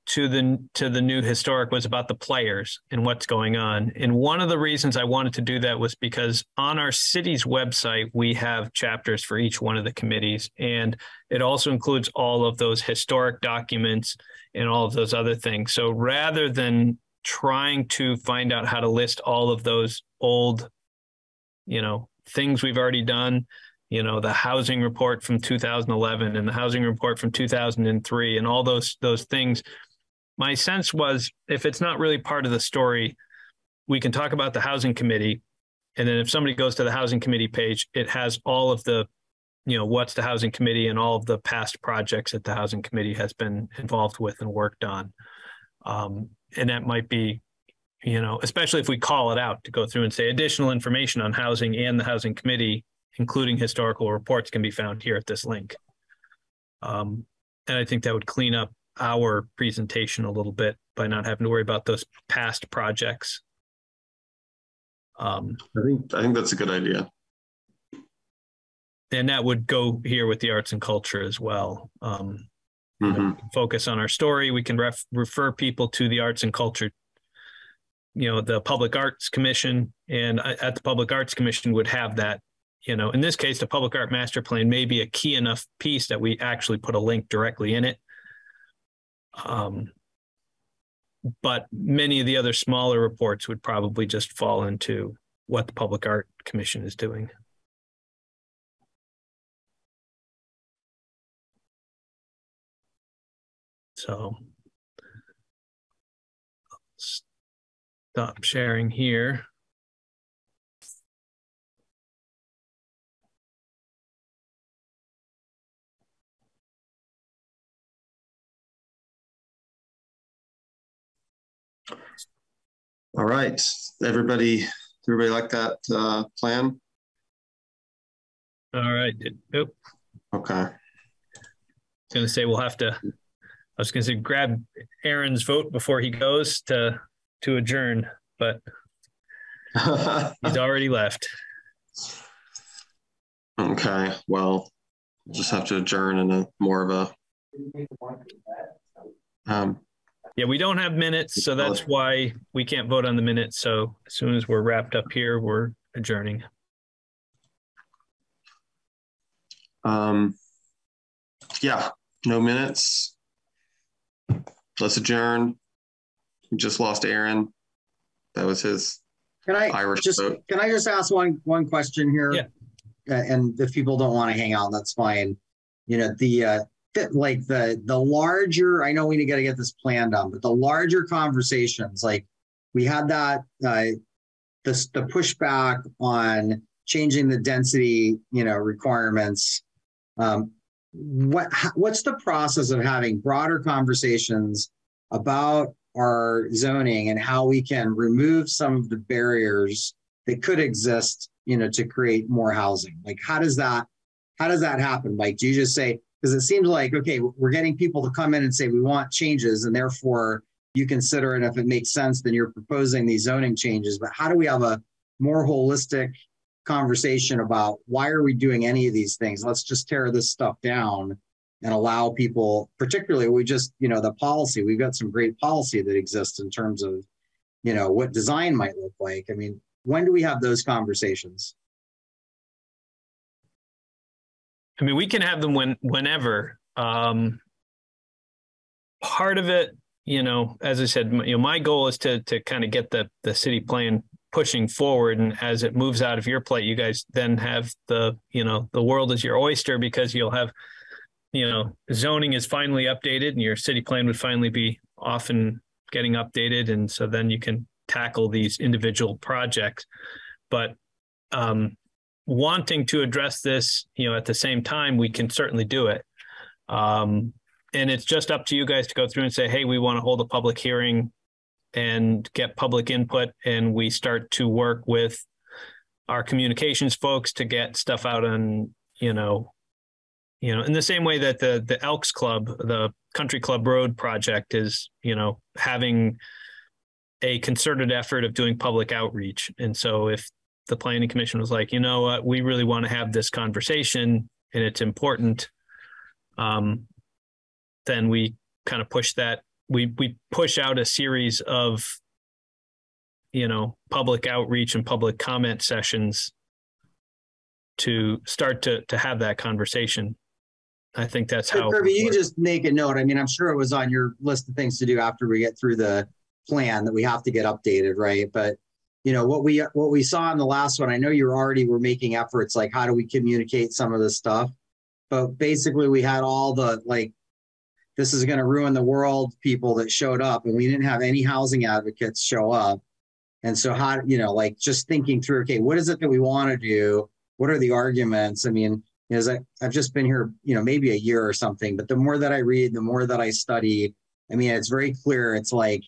to the to the new historic was about the players and what's going on. And one of the reasons I wanted to do that was because on our city's website we have chapters for each one of the committees and it also includes all of those historic documents and all of those other things. So rather than trying to find out how to list all of those old you know things we've already done you know the housing report from 2011 and the housing report from 2003 and all those those things my sense was if it's not really part of the story, we can talk about the housing committee. And then if somebody goes to the housing committee page, it has all of the, you know, what's the housing committee and all of the past projects that the housing committee has been involved with and worked on. Um, and that might be, you know, especially if we call it out to go through and say additional information on housing and the housing committee, including historical reports, can be found here at this link. Um, and I think that would clean up our presentation a little bit by not having to worry about those past projects. Um, I think I think that's a good idea. And that would go here with the arts and culture as well. Um, mm-hmm. Focus on our story. We can ref- refer people to the arts and culture. You know, the Public Arts Commission, and at the Public Arts Commission would have that. You know, in this case, the Public Art Master Plan may be a key enough piece that we actually put a link directly in it um, but many of the other smaller reports would probably just fall into what the Public Art Commission is doing. So stop sharing here. All right, everybody, everybody like that uh, plan? All right. Nope. Okay. I was going to say we'll have to. I was going to say grab Aaron's vote before he goes to to adjourn, but he's already left. Okay. Well, we'll just have to adjourn in a more of a um, yeah, we don't have minutes, so that's why we can't vote on the minutes. So as soon as we're wrapped up here, we're adjourning. Um, yeah, no minutes. Let's adjourn. We just lost Aaron. That was his can I Irish just vote. can I just ask one one question here? Yeah. And if people don't want to hang out, that's fine. You know, the uh, like the the larger i know we got to get this planned on but the larger conversations like we had that uh the, the pushback on changing the density you know requirements. Um what what's the process of having broader conversations about our zoning and how we can remove some of the barriers that could exist you know to create more housing? Like how does that how does that happen? Like do you just say because it seems like okay we're getting people to come in and say we want changes and therefore you consider it if it makes sense then you're proposing these zoning changes. But how do we have a more holistic conversation about why are we doing any of these things? Let's just tear this stuff down and allow people particularly we just you know the policy we've got some great policy that exists in terms of you know what design might look like. I mean when do we have those conversations I mean, we can have them when whenever. Um, part of it, you know, as I said, you know, my goal is to to kind of get the the city plan pushing forward, and as it moves out of your plate, you guys then have the you know the world is your oyster because you'll have you know zoning is finally updated and your city plan would finally be often getting updated, and so then you can tackle these individual projects. But um, wanting to address this, you know, at the same time, we can certainly do it. Um, and it's just up to you guys to go through and say, hey, we want to hold a public hearing and get public input, and we start to work with our communications folks to get stuff out on, you know, you know, in the same way that the the Elks Club, the Country Club Road project is, you know, having a concerted effort of doing public outreach. And so if the planning commission was like, you know what, we really want to have this conversation and it's important, um, then we kind of push that. We we push out a series of, you know, public outreach and public comment sessions to start to to have that conversation. I think that's how. Kirby, you can just make a note. I mean, I'm sure it was on your list of things to do after we get through the plan that we have to get updated, right? But you know what we what we saw in the last one. I know you're already were making efforts like how do we communicate some of this stuff, but basically we had all the like this is going to ruin the world people that showed up, and we didn't have any housing advocates show up. And so how you know like just thinking through okay what is it that we want to do? What are the arguments? I mean as I, I've just been here, you know, maybe a year or something, but the more that I read, the more that I study, I mean, it's very clear. It's like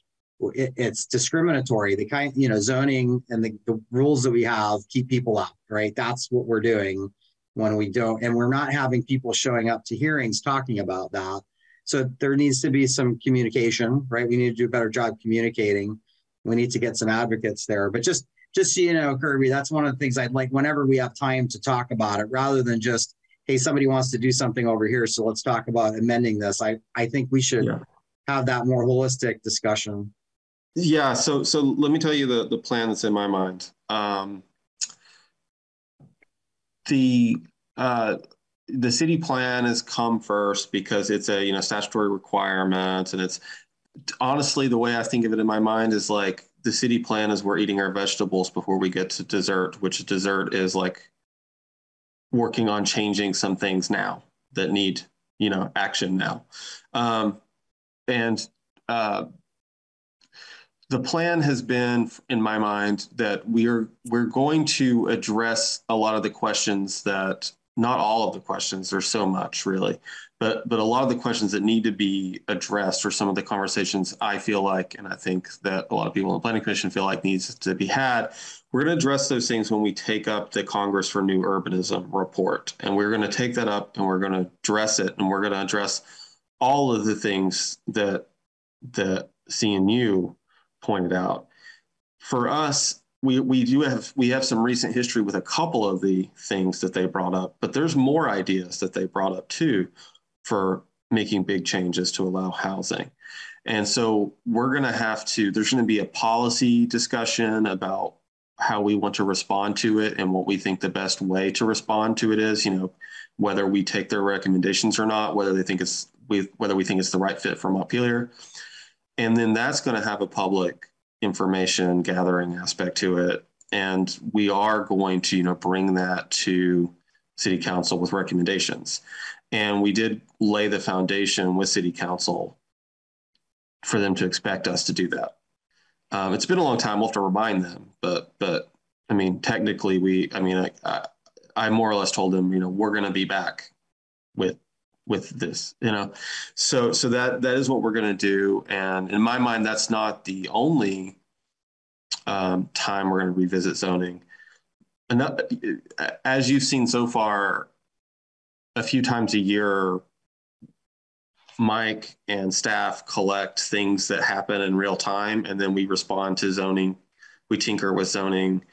it, it's discriminatory. The kind, you know, zoning and the, the rules that we have keep people out, right? That's what we're doing when we don't, and we're not having people showing up to hearings talking about that. So there needs to be some communication, right? We need to do a better job communicating. We need to get some advocates there. But just just so you know, Kirby, that's one of the things I'd like whenever we have time to talk about it, rather than just, hey, somebody wants to do something over here, so let's talk about amending this. I I think we should yeah. have that more holistic discussion. Yeah. So so let me tell you the the plan that's in my mind. Um, the uh, the city plan has come first because it's a you know statutory requirement, and it's honestly the way I think of it in my mind is like the city plan is we're eating our vegetables before we get to dessert, which dessert is like working on changing some things now that need you know action now, um, and uh, the plan has been in my mind that we're we're going to address a lot of the questions that not all of the questions there's so much really but but a lot of the questions that need to be addressed or some of the conversations i feel like and i think that a lot of people in the planning commission feel like needs to be had. We're going to address those things when we take up the congress for new urbanism report and we're going to take that up and we're going to address it and we're going to address all of the things that that cnu pointed out. For us, we, we do have we have some recent history with a couple of the things that they brought up, but there's more ideas that they brought up too for making big changes to allow housing. And so we're going to have to, there's going to be a policy discussion about how we want to respond to it and what we think the best way to respond to it is, you know, whether we take their recommendations or not, whether they think it's, we, whether we think it's the right fit for Montpelier. And then that's going to have a public information gathering aspect to it. And we are going to, you know, bring that to city council with recommendations. And we did lay the foundation with city council for them to expect us to do that. Um, it's been a long time. We'll have to remind them, but but I mean, technically, we. I mean, I, I, I more or less told them, you know, we're going to be back with with this you know? So so that that is what we're going to do. And in my mind that's not the only um, time we're going to revisit zoning. Enough, as you've seen so far a few times a year mike and staff collect things that happen in real time and then we respond to zoning. We tinker with zoning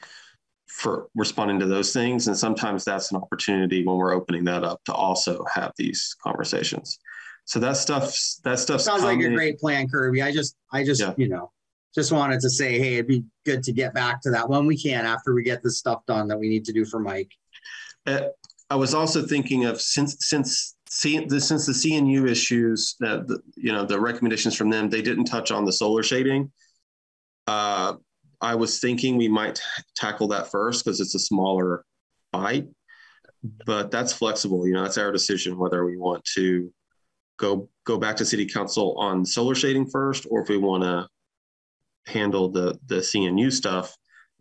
for responding to those things. And sometimes that's an opportunity when we're opening that up to also have these conversations. So that stuff, that stuff sounds coming. like a great plan, Kirby. I just, I just, yeah. you know, just wanted to say, hey, it'd be good to get back to that when we can after we get this stuff done that we need to do for Mike. Uh, I was also thinking of since since since the CNU issues that the, you know the recommendations from them they didn't touch on the solar shading. Uh, I was thinking we might tackle that first because it's a smaller bite, but that's flexible. You know, that's our decision whether we want to go go back to city council on solar shading first, or if we want to handle the the CNU stuff,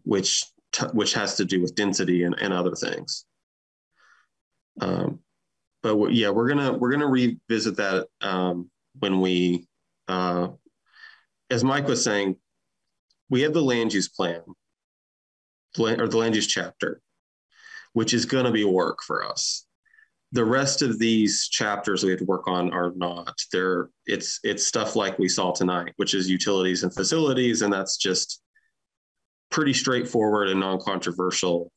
which which has to do with density and, and other things. Um, but yeah, we're gonna we're gonna revisit that um, when we, uh, as Mike was saying, we have the land use plan, or the land use chapter, which is going to be work for us. The rest of these chapters we have to work on are not. They're it's it's stuff like we saw tonight, which is utilities and facilities, and that's just pretty straightforward and non-controversial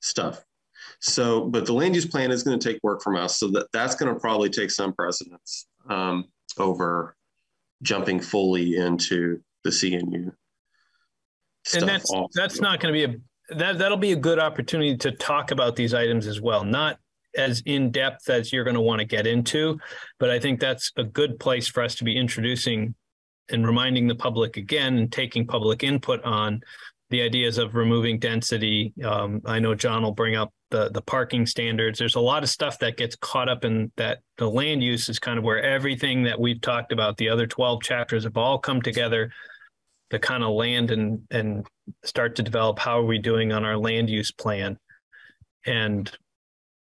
stuff. So, but the land use plan is going to take work from us, so that that's going to probably take some precedence um, over jumping fully into the CNU. And that's also. that's not going to be a that that'll be a good opportunity to talk about these items as well, not as in depth as you're going to want to get into, but I think that's a good place for us to be introducing and reminding the public again and taking public input on the ideas of removing density. Um, I know John will bring up the the parking standards. There's a lot of stuff that gets caught up in that. The land use is kind of where everything that we've talked about, the other 12 chapters, have all come together to kind of land and and start to develop how are we doing on our land use plan, and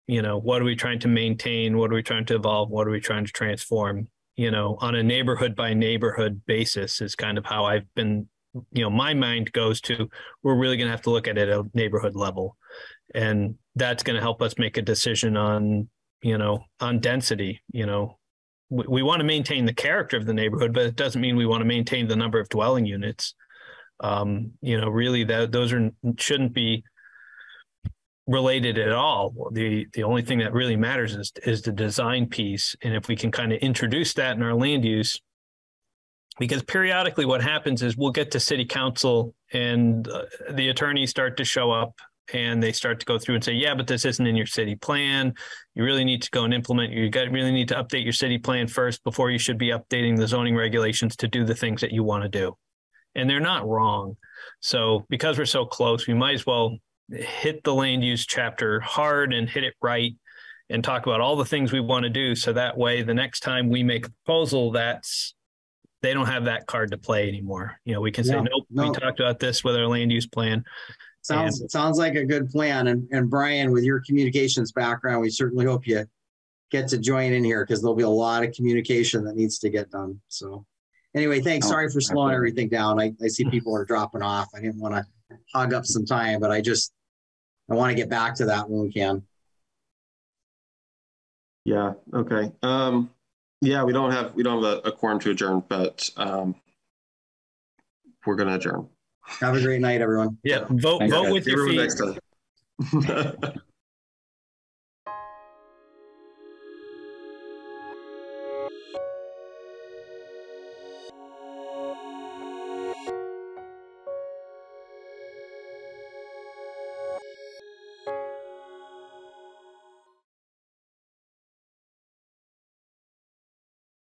you know what are we trying to maintain, what are we trying to evolve, what are we trying to transform. You know, on a neighborhood by neighborhood basis is kind of how I've been you know my mind goes to we're really going to have to look at it at a neighborhood level. And that's going to help us make a decision on you know on density you know we, we want to maintain the character of the neighborhood but it doesn't mean we want to maintain the number of dwelling units. Um, you know really that those are shouldn't be related at all. The the only thing that really matters is is the design piece. And if we can kind of introduce that in our land use because periodically what happens is we'll get to city council and uh, the attorneys start to show up and they start to go through and say yeah but this isn't in your city plan you really need to go and implement you got really need to update your city plan first before you should be updating the zoning regulations to do the things that you want to do and they're not wrong so because we're so close we might as well hit the land use chapter hard and hit it right and talk about all the things we want to do so that way the next time we make a proposal that's they don't have that card to play anymore. You know, we can say, yeah, nope, no. we talked about this with our land use plan. Sounds and, sounds like a good plan. And and Brian, with your communications background, we certainly hope you get to join in here because there'll be a lot of communication that needs to get done. So anyway, thanks. Sorry for slowing everything down. I, I see people are dropping off. I didn't want to hog up some time, but I just I want to get back to that when we can. Yeah. Okay. Um, yeah, we don't have we don't have a, a quorum to adjourn, but um, we're going to adjourn. Have a great night, everyone. Yeah, vote vote with your feet. Next time.